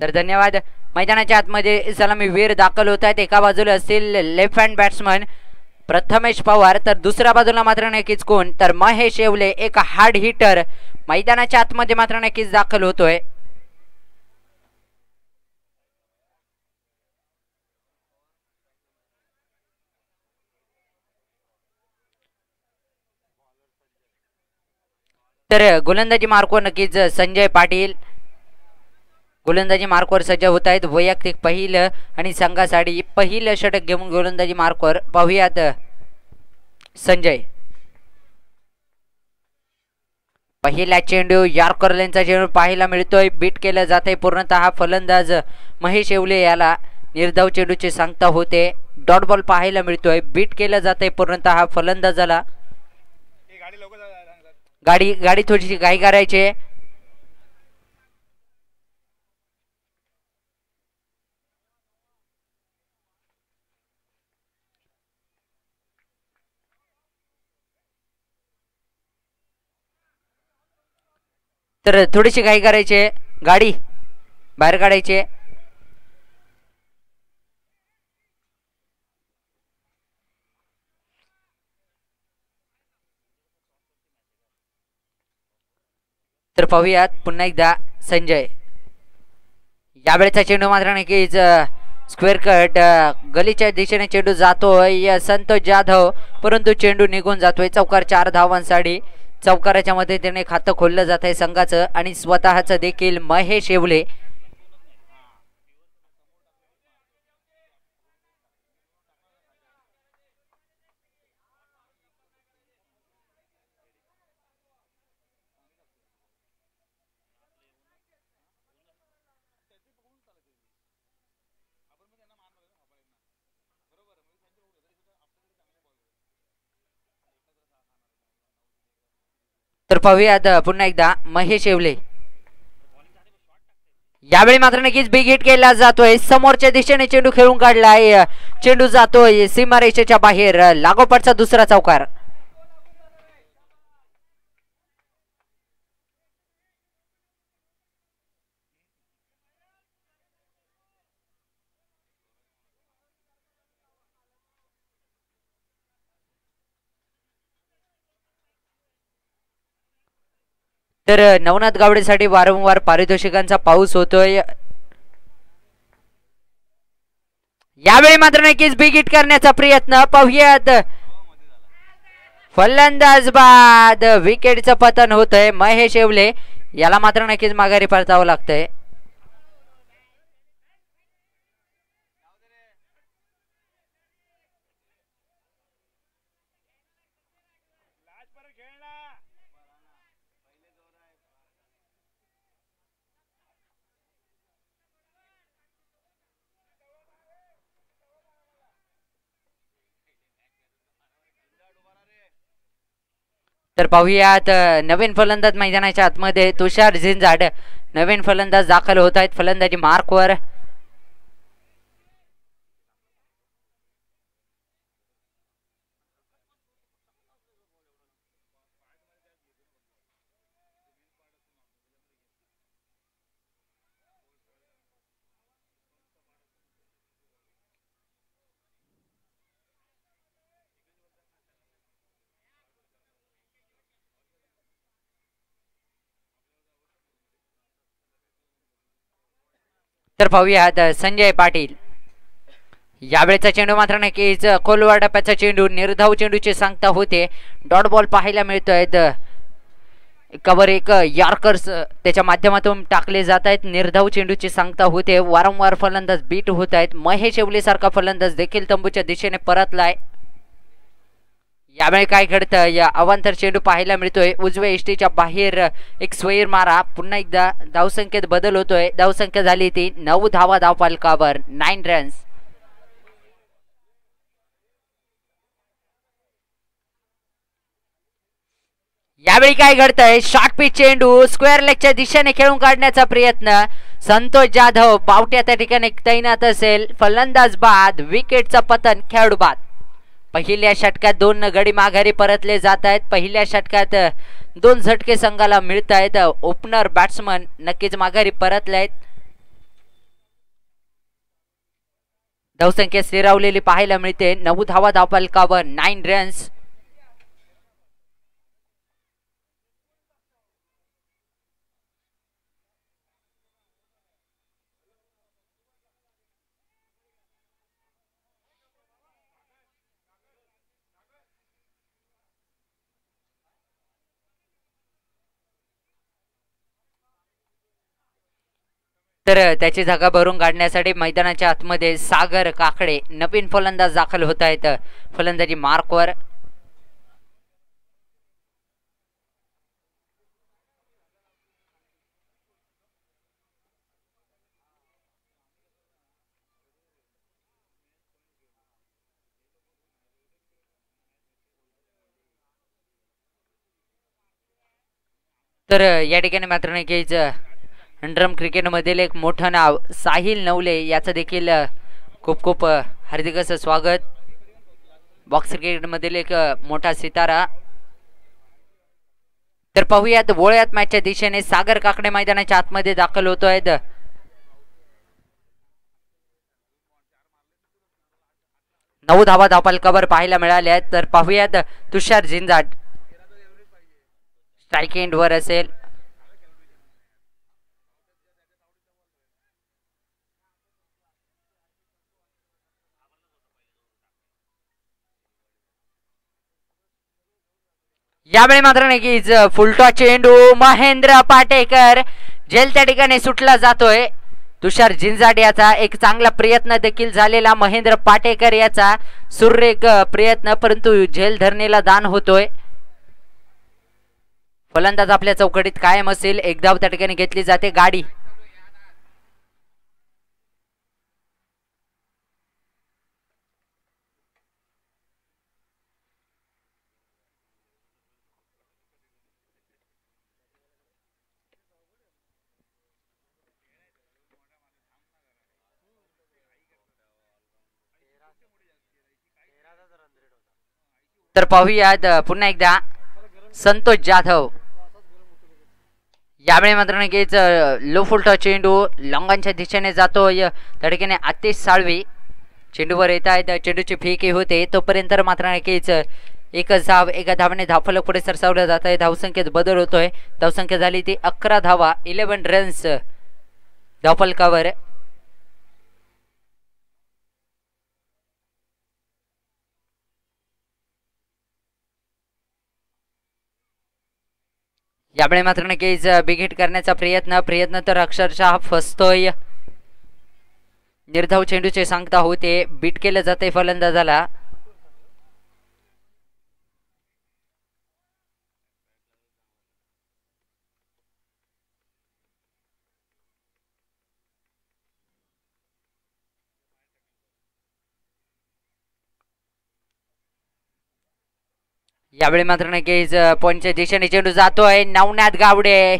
तर धन्यवाद. मैदानाच्या आतमध्ये सलामी वीर दाखल होत आहेत. एका बाजूला असतील left hand batsman Prathamesh Pawar तर दुसऱ्या बाजूला मात्र नक्कीच कोण? तर महेश येवले एक हार्ड हिटर मैदानाच्या आतमध्ये मात्र नक्कीच दाखल होतोय. तर गोलंदाजी मार्कवर नक्कीच संजय पाटील. गोलंदाजी मार्कवर सज्ज होत आहेत. वैयक्तिक पहिलं आणि संघासाठी पहिलं षटक घेऊन गोलंदाजी मार्कवर पाहूयात संजय. पहिला चेंडू यार्कर लेनचा चेंडू पाहायला मिळतोय. बीट केलं जात आहे पूर्णतः. फलंदाज महेश येवले याला निर्धाव चेंडूची सांगता होते. डॉट बॉल पाहायला मिळतोय. बीट केलं जात आहे पूर्णतः. फलंदाजाला गाडी गाडी थोडीशी घाई करायची तर थोडीशी घाई करायची गाडी बाहेर काढायची तर पाहूयात पुन्हा एकदा संजय. यावेळेचा चेंडू मात्र नक्कीच स्क्वेअर कट गलीच्या दिशेने चेंडू जातोय संतोष जाधव. परंतु चेंडू निघून जातोय चौकार चार धावांसाठी. चौकाराच्या मध्ये त्याने खातं खोललं जात आहे संघाचं आणि स्वतःचं देखील महेश येवले तर पाहूयात पुन्हा एकदा. महेश येवले. यावेळी मात्र नक्कीच बिग हिट केला जातोय. समोरच्या दिशेने चेंडू खेळून काढलाय. चेंडू जातोय. सीमारेषेच्या बाहेर. लागोपाठचा दुसरा चौकार. तर नवनाथ गावडेसाठी वारंवार पारितोषिकांचा पाऊस होतोय. यावेळी मात्र नक्कीच बिगिट करण्याचा प्रयत्न. पाहूयात. फलंदाज बाद विकेटचं पतन होतंय. महेश येवले याला मात्र नक्कीच माघारी परतावं लागतंय. तर पाहूयात नवीन फलंदाज मैदानाच्या आतमध्ये तुषार झिंजाड. नवीन फलंदाज दाखल होत आहेत. फलंदाजी मार्कवर. तर पाहूयात संजय पाटील. यावेळेचा चेंडू मात्र नक्कीच खोलवर टप्प्याचा चेंडू निर्धाव चेंडूची सांगता होते. डॉट बॉल पाहायला मिळतोय कवर एक यार्कर्स त्याच्या माध्यमातून टाकले जात आहेत. निर्धाव चेंडूची सांगता होते. वारंवार फलंदाज बीट होत आहेत. महेश येवलेसारखा फलंदाज देखील तंबूच्या दिशेने परतलाय. यावेळी काय घडतं? या अवांतर चेंडू पाहायला मिळतोय. उजव्या इष्टीच्या बाहेर एक स्वैर मारा. पुन्हा एकदा धावसंख्येत बदल होतोय. धावसंख्या झाली ती नऊ धावा धाव पालकावर. नाईन रन्स यावेळी काय घडतंय? शॉर्ट पिच चेंडू स्क्वेअर लेगच्या दिशेने खेळून काढण्याचा प्रयत्न. संतोष जाधव बावट्या त्या ठिकाणी तैनात असेल. फलंदाज बाद. विकेटचा पतन खेळाडू बाद पहिल्या षटकात दोन गडी माघारी परतले जात आहेत. पहिल्या षटकात दोन झटके संघाला मिळत आहेत. ओपनर बॅट्समन नक्कीच माघारी परतले आहेत. धावसंख्या स्थिरावलेली पाहायला मिळते. नऊ धावा धावपालकावर नाईन रन्स. तर त्याची जागा भरून काढण्यासाठी मैदानाच्या आतमध्ये सागर काकडे नवीन फलंदाज दाखल होत आहेत. फलंदाजी मार्कवर. तर या ठिकाणी मात्र नक्कीच ड्रम क्रिकेटमधील एक मोठं नाव साहिल नवले याचं देखील खूप खूप हार्दिक असं स्वागत. बॉक्स क्रिकेटमधील एक मोठा सितारा. तर पाहूयात वोळ्यात मॅचच्या दिशेने सागर काकडे मैदानाच्या आतमध्ये दाखल होतो आहेत नऊ धावा धापालकावर पाहायला मिळाल्या आहेत तर पाहूयात तुषार झिंजाट स्ट्राईक एंड वर असेल. यावेळी मात्र नक्कीच फुलटॉ चेंडू महेंद्र पाटेकर जेल त्या ठिकाणी सुटला जातोय. तुषार झिंजाट याचा एक चांगला प्रयत्न देखील झालेला महेंद्र पाटेकर याचा सुरेख प्रयत्न परंतु झेल धरणेला दान होतोय. फलंदाज आपल्या चौकटीत कायम असेल. एकदा त्या ठिकाणी घेतली जाते गाडी. तर पाहूयात पुन्हा एकदा. संतोष जाधव. यावेळी मात्र नक्कीच लो फुलटा चेंडू लॉंगांच्या दिशेने जातो. त्या ठिकाणी आतिश साळवी चेंडूवर येत आहेत चेंडूची फेकी होते. तोपर्यंत मात्र नक्कीच एकच धाव एका धावाने धावफलक पुढे सरसावलं जात आहे धावसंख्येत बदल होतोय. धावसंख्या झाली ती अकरा धावा इलेव्हन रन्स धावफलकावर. त्यामुळे मात्र नक्कीच बिघेट करण्याचा प्रयत्न प्रयत्न तर अक्षरशः फसतोय. निर्धाव चेंडूचे सांगता होते बीट केलं जाते फलंदाजाला. यावेळी मात्र नक्कीच पॉईंटच्या दिशेने चेंडू जातोय. नवनाथ गावडे.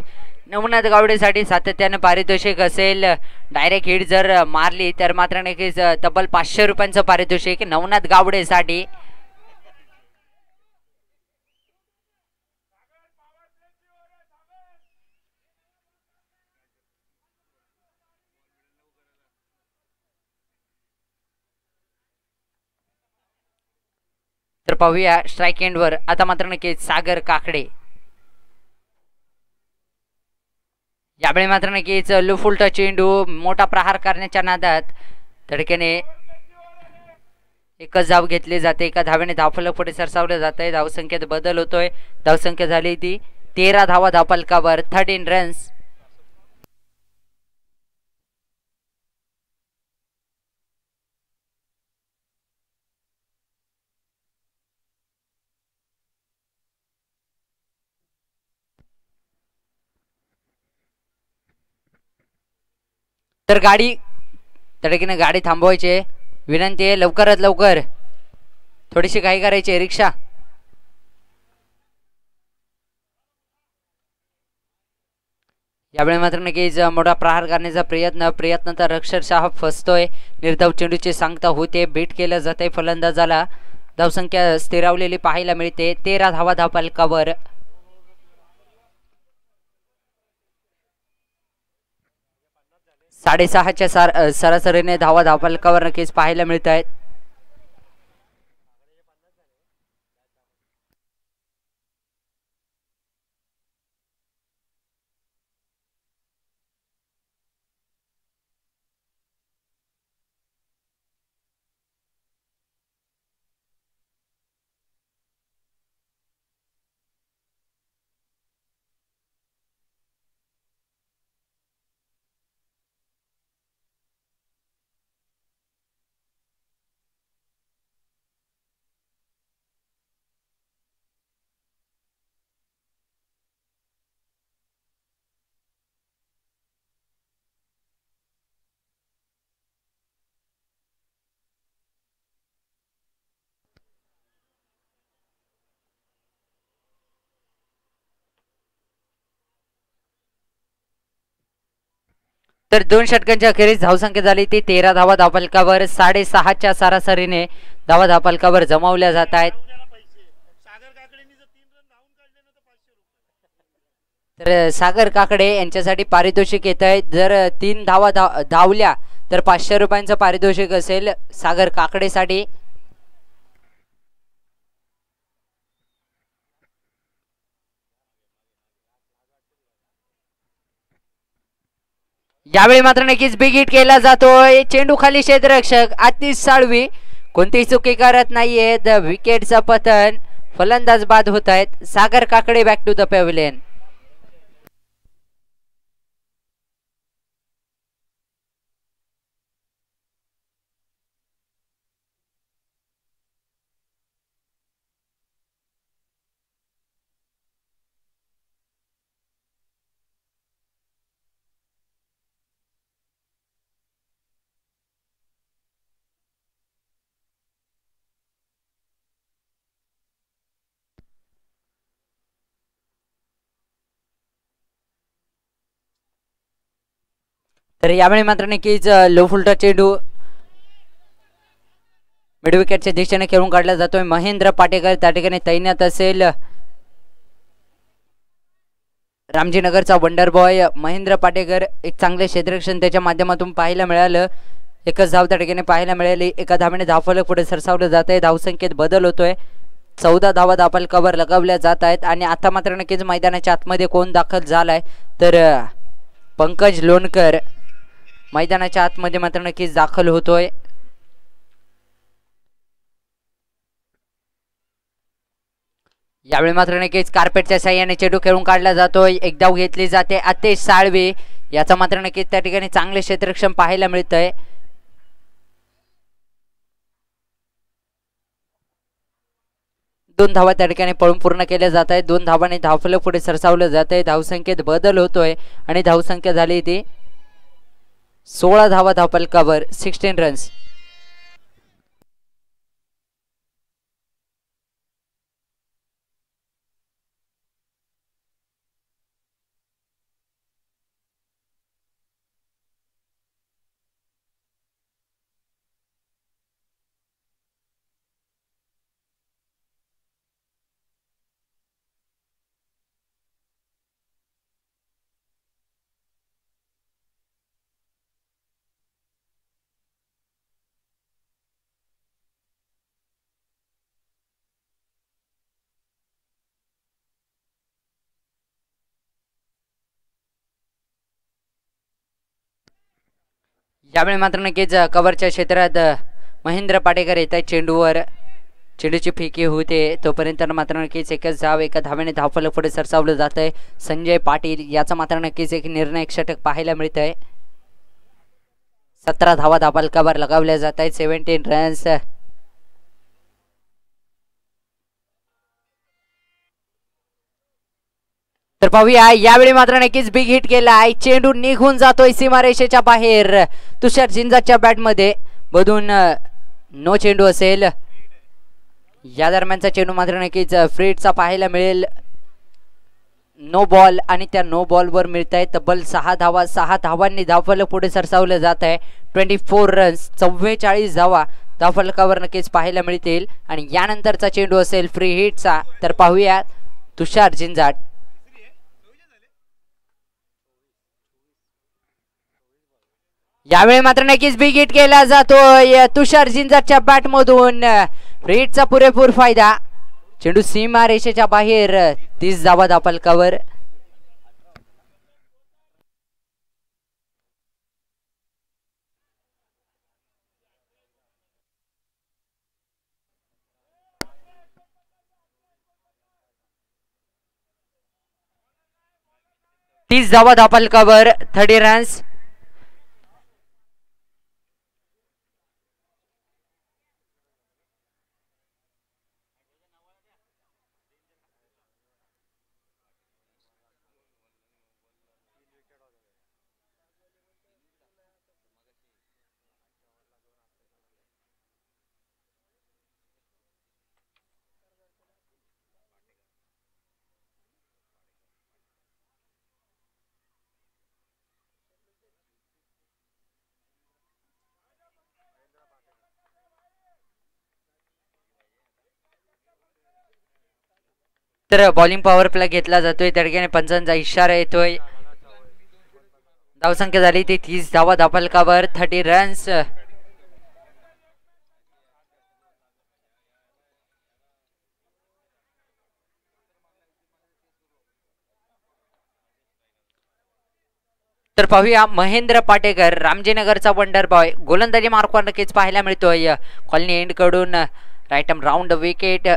नवनाथ गावडेसाठी सातत्यानं पारितोषिक असेल. डायरेक्ट हिट जर मारली तर मात्र नक्कीच तब्बल पाचशे रुपयांचं पारितोषिक नवनाथ गावडेसाठी. तर पाहूया स्ट्राईक एंडवर आता मात्र नक्कीच सागर काकडे. यावेळी मात्र नक्कीच लुफुलटा चेंडू मोठा प्रहार करण्याच्या नादात तडक्याने एकच धाव घेतली जाते. एका धावेने धावफलक पुढे सरसावलं जात आहे धावसंख्येत बदल होतोय. धावसंख्या झाली ती तेरा धावा धावफलकावर. थर्टीन रन्स तर गाडी तडकीनं गाडी थांबवायची विनंती आहे लवकरात लवकर. थोडीशी काही करायची रिक्षा. यावेळी मात्र नक्कीच मोठा प्रहार करण्याचा प्रयत्न प्रयत्न तर अक्षरशः फसतोय. निर्धाव चेंडूची सांगता होते बीट केलं जाते फलंदाजाला. धावसंख्या स्थिरावलेली पाहायला मिळते. तेरा धावा धावपालकावर. साडेसहाच्या सरासरीने धावा धावपालकावर नक्कीच पाहायला मिळत आहेत तर दोन षटकांच्या अखेरीस धावसंख्या झाली. ती तेरा धावा धावपालकावर साडेसहाच्या सरासरीने धावा धावपालकावर जमावल्या जात आहेत. तर सागर काकडे यांच्यासाठी पारितोषिक येत आहे. जर तीन धावा धावल्या तर पाचशे रुपयांचं पारितोषिक असेल सागर काकडेसाठी. यावेळी मात्र नक्कीच बिग हिट केला जातोय. चेंडू खाली क्षेत्ररक्षक आतिश साळवी. कोणतीही चुकी करत द विकेटचं पतन फलंदाज बाद होत आहेत. Sagar Kakade back to the pavilion तर यावेळी मात्र नक्कीच लो फुलटा चेंडू मिड विकेटच्या दिशेने खेळून काढला जातोय. महेंद्र पाटेकर त्या ठिकाणी तैनात असेल. रामजीनगरचा वंडर बॉय महेंद्र पाटेकर एक चांगले क्षेत्ररक्षण त्याच्या माध्यमातून पाहायला मिळालं. एकच धाव त्या ठिकाणी पाहायला मिळाली. एका धावेने धावफलक पुढे सरसावलं जात आहे धावसंख्येत बदल होतोय. चौदा धावा धापल कवर लगावल्या जात आहेत. आणि आता मात्र नक्कीच मैदानाच्या आतमध्ये कोण दाखल झालाय? तर पंकज लोणकर. मैदानाच्या आतमध्ये मात्र नक्कीच दाखल होतोय. यावेळी मात्र नक्कीच कार्पेटच्या साह्याने चेडू खेळून काढला जातोय. एक धाव घेतली जाते. अतेश साळवी याचा मात्र नक्कीच त्या ठिकाणी चांगले क्षेत्रक्षम पाहायला मिळतंय. दोन धावा त्या ठिकाणी पळून पूर्ण केल्या जात आहेत दोन धावाने धावफलं पुढे सरसावलं जात आहे धावसंख्येत बदल होतोय आणि धावसंख्या झाली ती सोळा धावा धावपलकावर सिक्स्टीन रन्स यावेळी मात्र नक्कीच कव्हरच्या क्षेत्रात महेंद्र पाटेकर येत आहेत चेंडूवर. चेंडूची फिकी होते तोपर्यंत मात्र नक्कीच एकच धाव एका धावेने धावफलक पुढे सरसावलं जात आहे संजय पाटील याचा मात्र नक्कीच एक निर्णायक षटक पाहायला मिळत आहे सतरा धावा धाबालकावर लगावल्या जात आहेत सेव्हन्टीन रन्स तर पाहूया यावेळी मात्र नक्कीच बिग हिट केला. आहे चेंडू निघून जातोय सीमारेषेच्या बाहेर. तुषार झिंजाच्या बॅटमध्ये मधून नो चेंडू असेल. या दरम्यानचा चेंडू मात्र नक्कीच फ्रीटचा पाहायला मिळेल. नो बॉल आणि त्या नो बॉलवर मिळत आहे तब्बल सहा धावा सहा धावांनी धावफलक पुढे सरसावलं जात आहे. ट्वेंटी फोर रन्स चव्वेचाळीस धावा धावफलकावर नक्कीच पाहायला मिळतील. आणि यानंतरचा चेंडू असेल फ्री हिटचा तर पाहूया तुषार जिंजाट. यावेळी मात्र नक्कीच बिग हिट केला जातोय. तुषार झिंजाच्या बॅट मधून हिटचा पुरेपूर फायदा. चेंडू सीमा रेषेच्या बाहेर तीस धावा धापलकावर तीस धावा धापलकावर थर्टी रन्स तर बॉलिंग पॉवर प्ले घेतला जातोय. त्या ठिकाणी पंचांचा इशारा येतोय. धावसंख्या झाली ती तीस. धावा धापलकावर थर्टी रन्स तर पाहूया महेंद्र पाटेकर रामजीनगरचा वंडर बॉय गोलंदाजी मार्कवर नक्कीच पाहायला मिळतोय. कॉलनी एंडकडून राईट राऊंड विकेट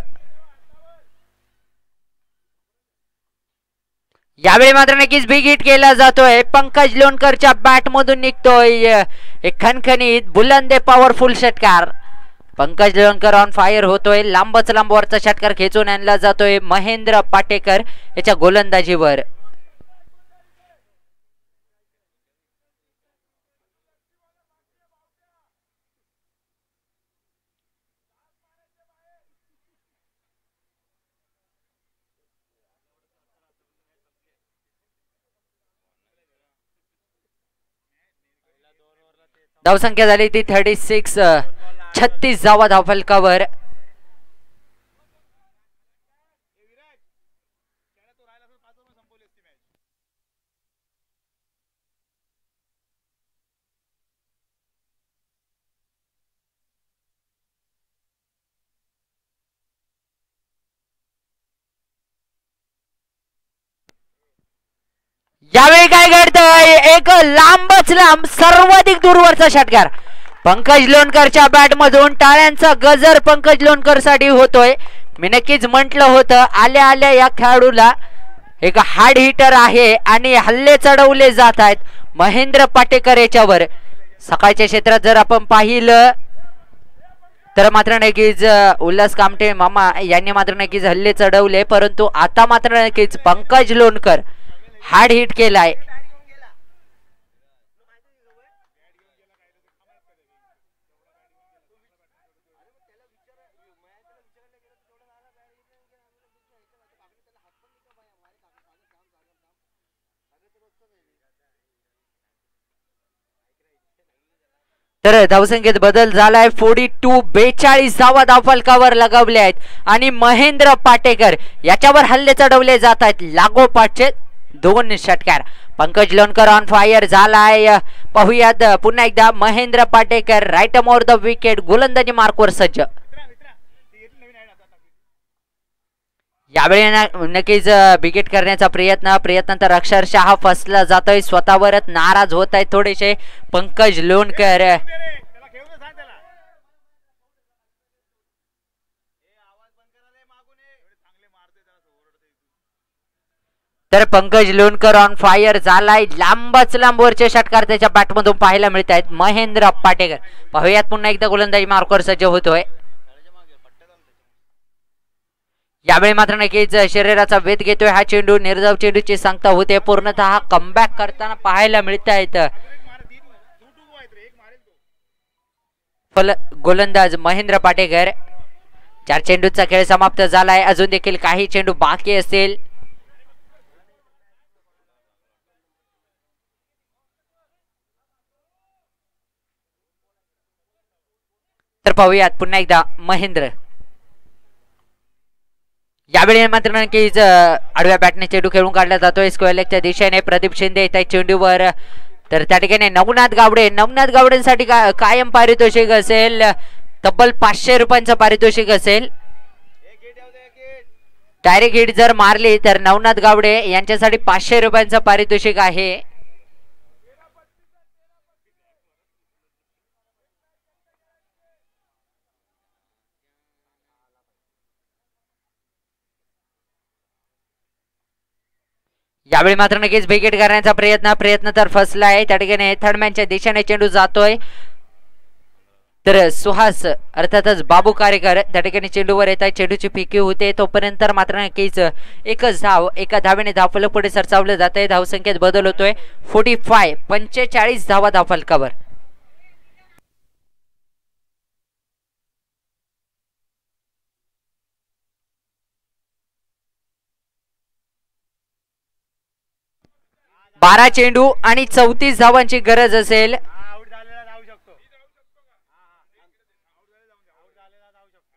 यावेळी मात्र नक्कीच बिग हिट केला जातोय. पंकज लोणकरच्या बॅट मधून निघतोय. एक खणखणीत बुलंदे पॉवरफुल षटकार. पंकज लोणकर ऑन फायर होतोय. लांबच लांबवरचा षटकार खेचून आणला जातोय. महेंद्र पाटेकर याच्या गोलंदाजीवर. धावसंख्या झाली ती थर्टी सिक्स छत्तीस जावा धावफलकावर. यावेळी काय घडतंय? एक लांबच लांब सर्वाधिक दूरवरचा षटकार. पंकज लोणकरच्या बॅटमधून टाळ्यांचा गजर पंकज लोणकरसाठी होतोय. मी नक्कीच म्हटलं होतं आल्या आल्या या खेळाडूला एक हार्ड हिटर आहे आणि हल्ले चढवले जात आहेत. महेंद्र पाटेकर याच्यावर. सकाळच्या क्षेत्रात जर आपण पाहिलं तर मात्र नक्कीच उल्हास कामटे मामा यांनी मात्र नक्कीच हल्ले चढवले परंतु आता मात्र नक्कीच पंकज लोणकर हार्ड हिट केलाय. तर धावसंख्येत बदल झालाय. फोर्टी टू बेचाळीस धावा धावफलकावर लगावले आहेत. आणि महेंद्र पाटेकर याच्यावर हल्ले चढवले जात आहेत. लागोपाठचे दोन षटकार पंकज लोणकर ऑन फायर झालाय. पाहूयात पुन्हा एकदा Mahendra Patekar right more the wicket गोलंदाजी मार्कवर सज्ज. यावेळी नक्कीच बिकेट करण्याचा प्रयत्न प्रयत्न तर अक्षरशः फसला जातोय. स्वतःवरच नाराज होत आहेत थोडेसे पंकज लोणकर. तर पंकज लोणकर ऑन फायर झालाय. लांबच लांबवरचे षटकार त्याच्या बॅटमधून पाहायला मिळत आहेत. महेंद्र पाटेकर. पाहूयात पुन्हा एकदा गोलंदाजी मार्कवर सज्ज होतोय. यावेळी मात्र नक्कीच शरीराचा वेध घेतोय. हा चेंडू निर्धाव चेंडूची सांगता होते. पूर्णतः कमबॅक करताना पाहायला मिळत आहेत. गोलंदाज महेंद्र पाटेकर. चार चेंडूचा खेळ समाप्त झालाय. अजून देखील काही चेंडू बाकी असेल तर पाहूयात पुन्हा एकदा महेंद्र. यावेळी मात्र नक्कीच आडव्या बॅटने चेंडू खेळून काढला जातोय. स्क्वेअर लेगच्या दिशेने प्रदीप शिंदे येत आहे चेंडूवर. तर त्या ठिकाणी नवनाथ गावडे नवनाथ गावडेंसाठी का कायम पारितोषिक असेल. तब्बल पाचशे रुपयांचं पारितोषिक असेल. डायरेक्ट हिट जर मारली तर नवनाथ गावडे यांच्यासाठी पाचशे रुपयांचं पारितोषिक आहे. यावेळी मात्र नक्कीच विकेट करण्याचा प्रयत्न प्रयत्न तर फसला आहे. त्या ठिकाणी थर्डमॅनच्या दिशेने चेंडू जातोय. तर सुहास अर्थातच बाबू कारेकर त्या ठिकाणी चेंडूवर येत आहे. चेंडूची फिकी होते. तोपर्यंत तर मात्र नक्कीच एकच धाव एका धावेने धावफलक पुढे सरसावलं जात आहे धावसंख्येत बदल होतोय. फोर्टी फाय पंचेचाळीस धावा धावफलकावर. बारा चेंडू आणि चौतीस धावांची गरज असेल आउट झालेला धावू शकतो आउट झालेला धावू शकतो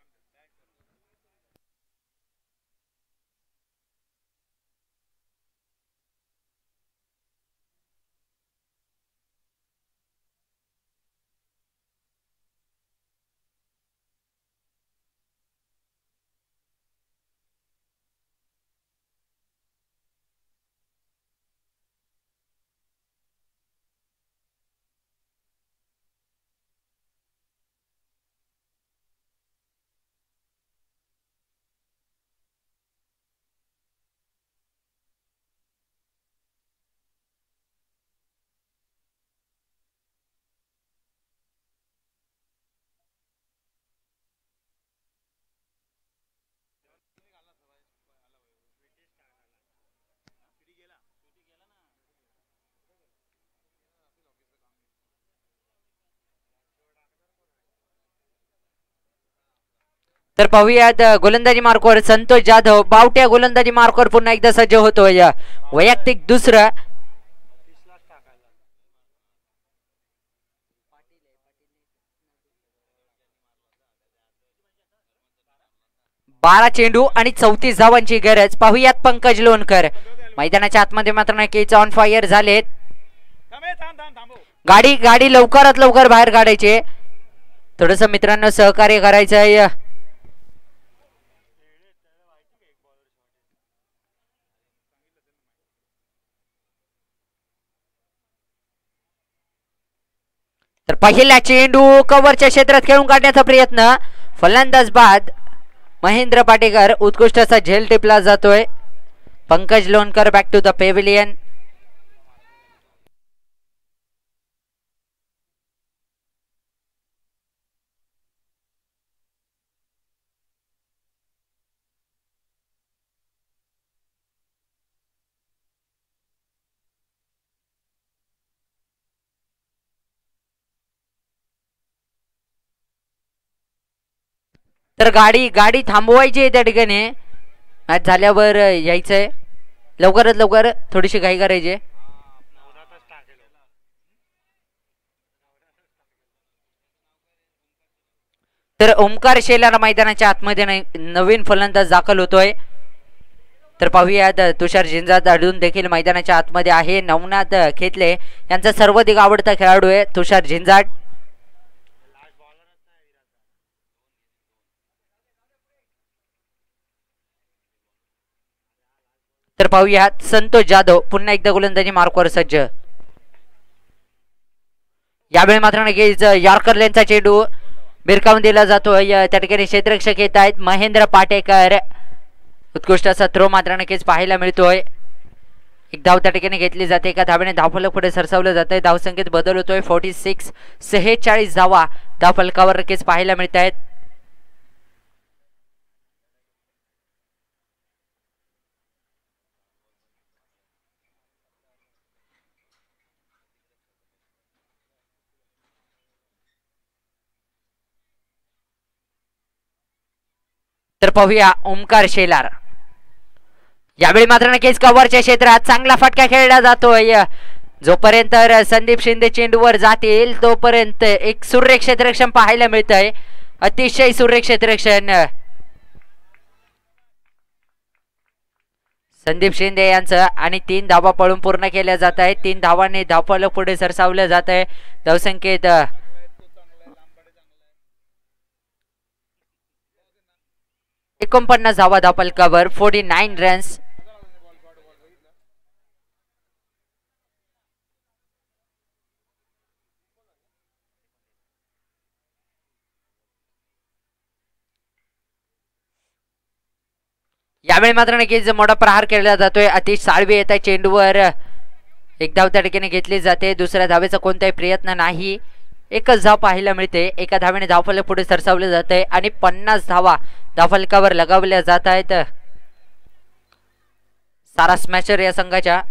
तर पाहूयात गोलंदाजी मार्कवर संतोष जाधव. बावट्या गोलंदाजी मार्कवर पुन्हा एकदा सज्ज होतोय. वैयक्तिक दुसरा. बारा चेंडू आणि चौतीस धावांची गरज. पाहूयात पंकज लोणकर. मैदानाच्या आतमध्ये मात्र नक्कीच ऑन फायर झालेत. गाडी गाडी लवकरात लवकर बाहेर काढायची. थोडस मित्रांनो सहकार्य करायचं तर पहिला चेंडू कव्हरच्या क्षेत्रात खेळून काढण्याचा प्रयत्न फलंदाज बाद महेंद्र पाटेकर उत्कृष्ट असा झेल टिपला जातोय. Pankaj Lonkar back to the pavilion तर गाडी गाडी थांबवायची आहे त्या ठिकाणी. मॅच झाल्यावर यायचंय. लवकरात लवकर थोडीशी घाई करायची. आहे. तर ओमकार शेलार मैदानाच्या आतमध्ये नवीन फलंदाज दाखल होतोय. तर पाहूयात तुषार झिंजात अडून देखील मैदानाच्या आतमध्ये आहे. नवनाथ खेतले यांचा सर्वाधिक आवडता खेळाडू आहे तुषार झिंजाट तर पाहूयात. संतोष जाधव पुन्हा एकदा गोलंदाजी मार्कवर सज्ज. यावेळी मात्र नक्कीच यॉर्करलेनचा चेंडू बिरकावून दिला जातो. या- त्या ठिकाणी क्षेत्ररक्षक येत आहेत. महेंद्र पाटेकर. उत्कृष्ट असा थ्रो मात्र नक्कीच पाहायला मिळतोय. एक धाव त्या ठिकाणी घेतली जाते. एका धावेने धावफलक पुढे सरसावलं जातंय. धावसंख्येत बदल होतोय. फोर्टी सिक्स सेहेचाळीस धावा धावफलकावर नक्कीच पाहायला मिळत आहेत तर पाहूया ओमकार शेलार. यावेळी मात्र नक्कीच कव्हरच्या क्षेत्रात चांगला फटका खेळला जातोय. जोपर्यंत संदीप शिंदे चेंडूवर जातील तोपर्यंत एक सूर्य क्षेत्ररक्षण पाहायला मिळतंय. अतिशय सुरेख क्षेत्ररक्षण संदीप शिंदे यांचं आणि तीन धावा पळून पूर्ण केल्या जात आहे तीन धावांनी धावपळ पुढे सरसावलं जात आहे. धावसंख्येत एकोणपन्नास धावा धापलकावर फोर्टी नाईन रन्स यावेळी मात्र नक्कीच मोठा प्रहार केला जातोय. अतिश साळवे येत आहे चेंडूवर. एक धाव त्या ठिकाणी घेतली जाते. दुसऱ्या धावेचा कोणताही प्रयत्न नाही. एकच धाव पाहायला मिळते. एका धावेने धावफलक पुढे सरसावले जाते आणि पन्नास धावा धावफलकावर लगावल्या जात आहेत. सारा स्मॅचर या संघाच्या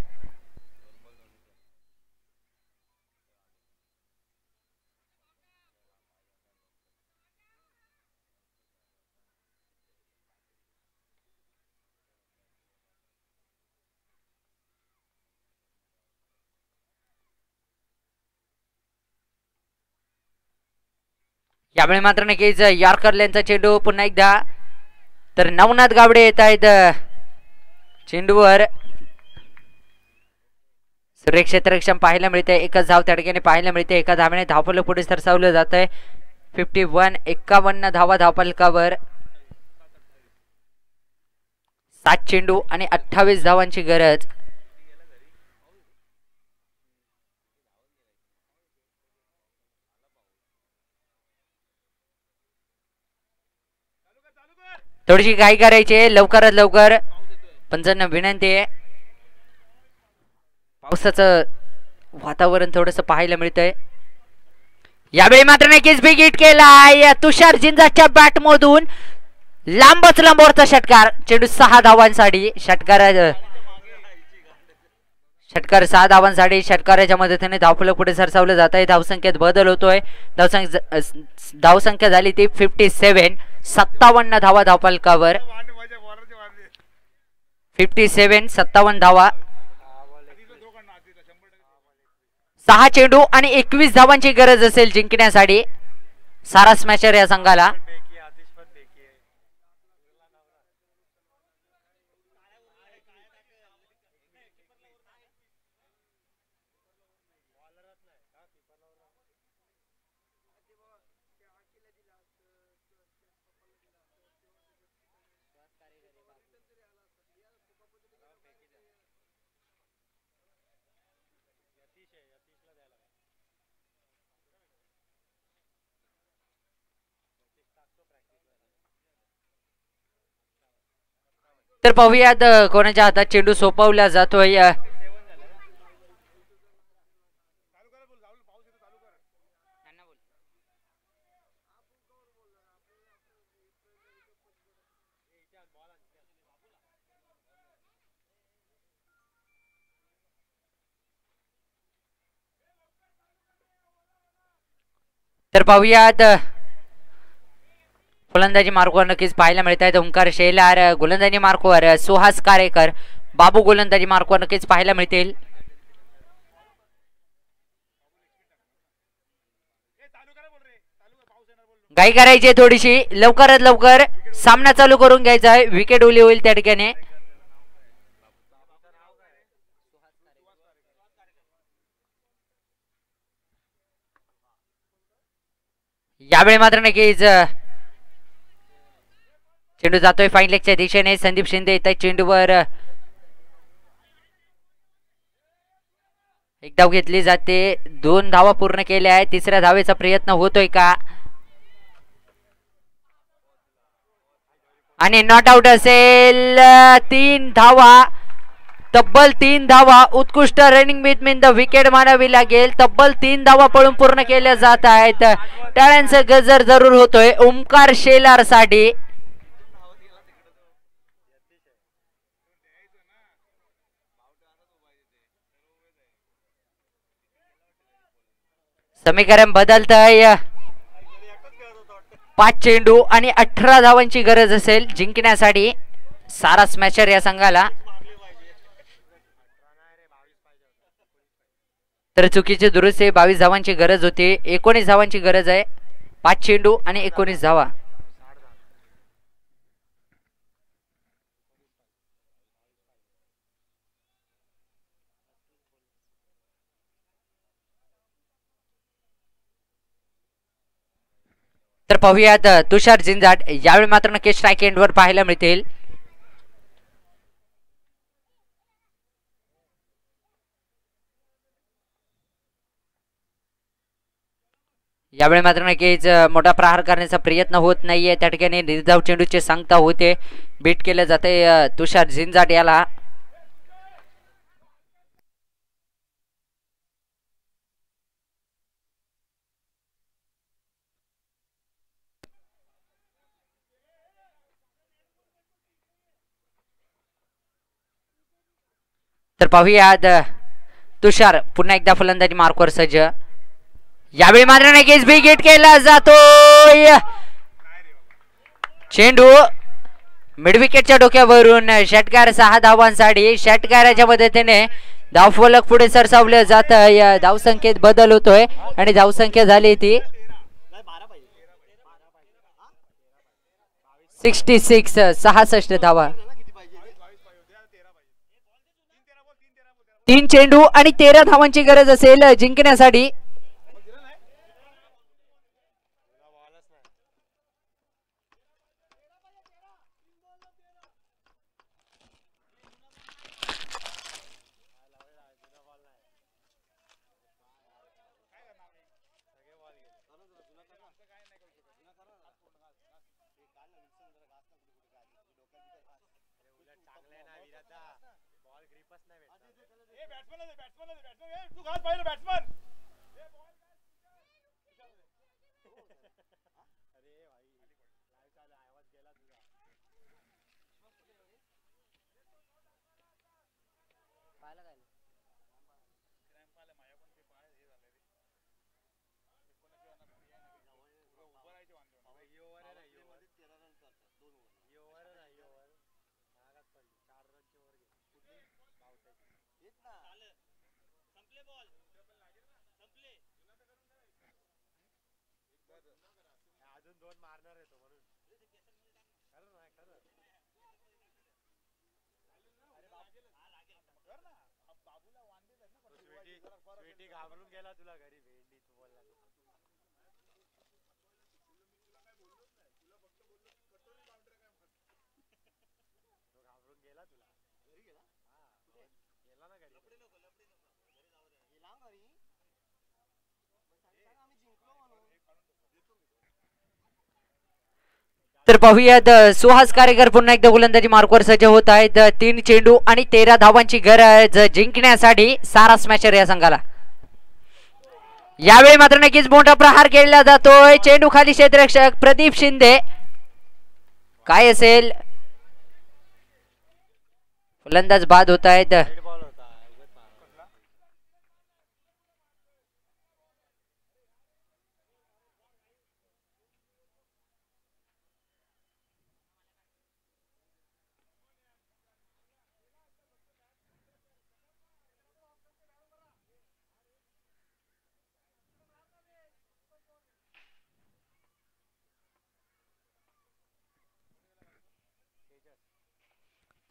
यावेळी मात्र नक्कीच यॉर्करल्यांचा चेंडू पुन्हा एकदा. तर नवनाथ गावडे येत आहेत चेंडूवर. सुरेख क्षेत्ररक्षण पाहायला मिळते एकच धाव त्या ठिकाणी पाहायला मिळते एका धाव्याने धावपल पुढे सरसावलं जात आहे फिफ्टी वन एक्कावन्न धावा धावपलकावर. सात चेंडू आणि अठ्ठावीस धावांची गरज. थोडीशी काय करायची आहे, लवकरात लवकर. पण विनंती आहे पावसाचं वातावरण थोडस पाहायला मिळतंय. यावेळी मात्र नक्कीच बिग हिट केलाय तुषार जिंजाच्या बॅट मधून लांबच लांबवरचा षटकार. चेंडू सहा धावांसाठी षटकार षटकार सहा धावांसाठी षटकाराच्या मदतीने धावफलक पुढे सरसावलं जात आहे धावसंख्येत बदल होतोय. धावसंख्या धावसंख्या झाली ती फिफ्टी सेव्हन सत्तावन्न धावा धावफलकावर. फिफ्टी सेव्हन सत्तावन्न धावा. सहा चेंडू आणि एकवीस धावांची गरज असेल जिंकण्यासाठी. सारा स्मॅशर या संघाला बेकी आतिश पण बेकी आहे तर पाहूयात कोणाच्या हातात चेंडू सोपवला जातोय तर पाहूयात गोलंदाजी मार्कवर नक्कीच पाहायला मिळत आहेत ओंकार शेलार गोलंदाजी मार्कवर सुहास कारेकर बाबू गोलंदाजी मार्कवर नक्कीच पाहायला मिळतील. घाई करायची आहे थोडीशी. लवकरात लवकर सामना चालू करून घ्यायचा आहे. विकेट ओली होईल त्या ठिकाणी. यावेळी मात्र नक्कीच चेंडू जातोय फाईन लेगच्या दिशेने. संदीप शिंदे येत आहे चेंडूवर. एक धाव घेतली जाते. दोन धावा पूर्ण केल्या आहेत. तिसऱ्या धावेचा प्रयत्न होतोय का? आणि नॉट आउट असेल. तीन धावा. तब्बल तीन धावा. उत्कृष्ट running between the wicket मानावी लागेल. तब्बल तीन धावा पळून पूर्ण केल्या जात आहेत. टाळ्यांचा गजर जरूर होतोय. ओमकार शेलारसाठी समीकरण बदलत आहे पाच चेंडू आणि अठरा धावांची गरज असेल. जिंकण्यासाठी सारा स्मॅचर या संघाला. तर चुकीची दुरुस्ती बावीस धावांची गरज होती. एकोणीस धावांची गरज आहे. पाच चेंडू आणि एकोणीस धावा. तर पाहूयात तुषार झिंजाट यावेळी मात्र नक्की स्ट्राईक एंडवर पाहायला मिळतील. यावेळी मात्र नक्कीच मोठा प्रहार करण्याचा प्रयत्न होत नाहीये. त्या ठिकाणी निर्धाव चेंडूचे सांगता होते. बीट केलं जाते तुषार झिंजाट याला. तर पाहूयात अ, तुषार पुन्हा एकदा फलंदाजी मार्कवर सज्ज. यावेळी मात्र नक्कीच गेट केला जातो चेंडू मिडविकेटच्या डोक्यावरून षटकार सहा धावांसाठी षटकाराच्या मदतीने धावफलक पुढे सरसावलं जात धावसंख्येत बदल होतोय आणि धावसंख्या झाली ती सिक्स्टी सिक्स सहासष्ट धावा. तीन चेंडू आणि तेरा धावांची गरज असेल जिंकण्यासाठी. तू घाल पाहिजे बॅट्समन अजून दोन मारणार आहे तो म्हणून. खरं ना. खरं स्वीटी घाबरून गेला तुला घरी भेंडी तू बोलला तो घाबरून गेला तुला घरी गेला गेला ना घरी तर पाहूयात सुहास कारेकर पुन्हा एकदा गोलंदाजी मार्कवर सज्ज होत आहेत तीन चेंडू आणि तेरा धावांची गरज जिंकण्यासाठी सारा स्मॅशर या संघाला यावेळी मात्र नक्कीच मोठा प्रहार केला जातोय चेंडू खाली क्षेत्ररक्षक प्रदीप शिंदे काय असेल फलंदाज बाद होत आहेत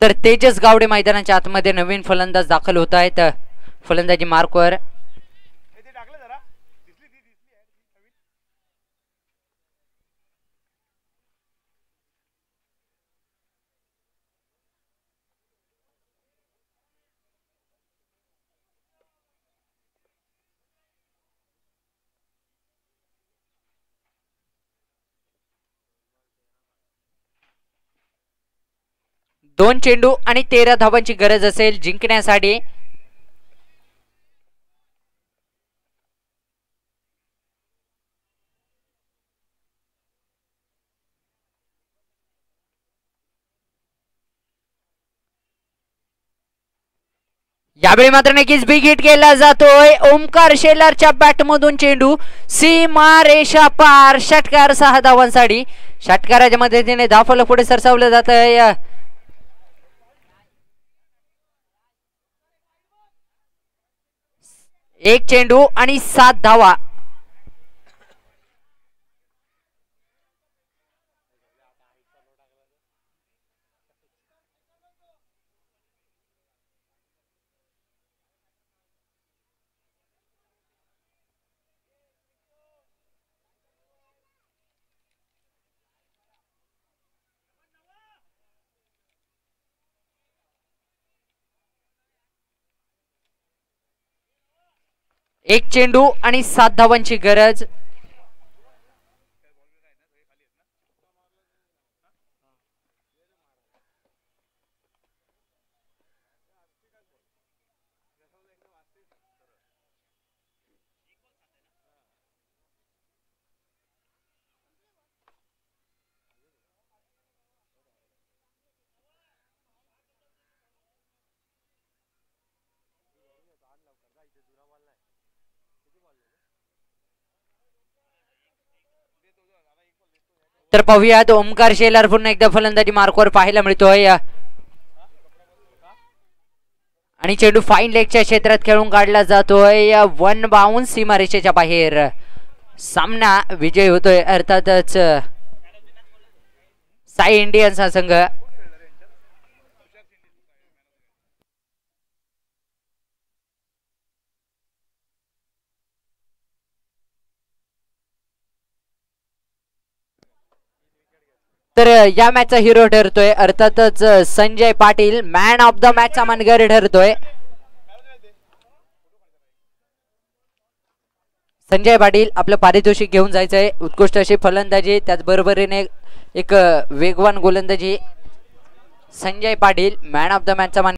तर तेजस गावडे मैदानाच्या आतमध्ये नवीन फलंदाज दाखल होत आहेत. फलंदाजी मार्कवर हे ते टाकलं जरा दिसली ती दिसली आहे ती नवीन दोन चेंडू आणि तेरा धावांची गरज असेल जिंकण्यासाठी. यावेळी मात्र नक्कीच बिग हिट केला जातोय. ओमकार शेलारच्या बॅट मधून चेंडू सीमा रेषा पार. षटकार सहा धावांसाठी. षटकाराच्या मदतीने धाफल पुढे सरसावलं जात आहे एक चेंडू आणि सात धावा. एक चेंडू आणि सात धावांची गरज. तर पाहूयात. ओमकार शेलार पुन्हा एकदा फलंदाजी मार्कवर पाहायला मिळतोय. आणि चेंडू फाईन लेगच्या क्षेत्रात खेळून काढला जातोय. वन बाउन सीमारेषेच्या बाहेर. सामना विजय होतोय. अर्थातच साई इंडियन्स हा संघ तर या मॅचचा हिरो ठरतोय. अर्थातच Sanjay Patil man of the मॅचचा मानकरी ठरतोय. संजय पाटील आपलं पारितोषिक घेऊन जायचंय. उत्कृष्ट अशी फलंदाजी. त्याचबरोबरीने एक वेगवान गोलंदाजी. Sanjay Patil man of the मॅचचा मान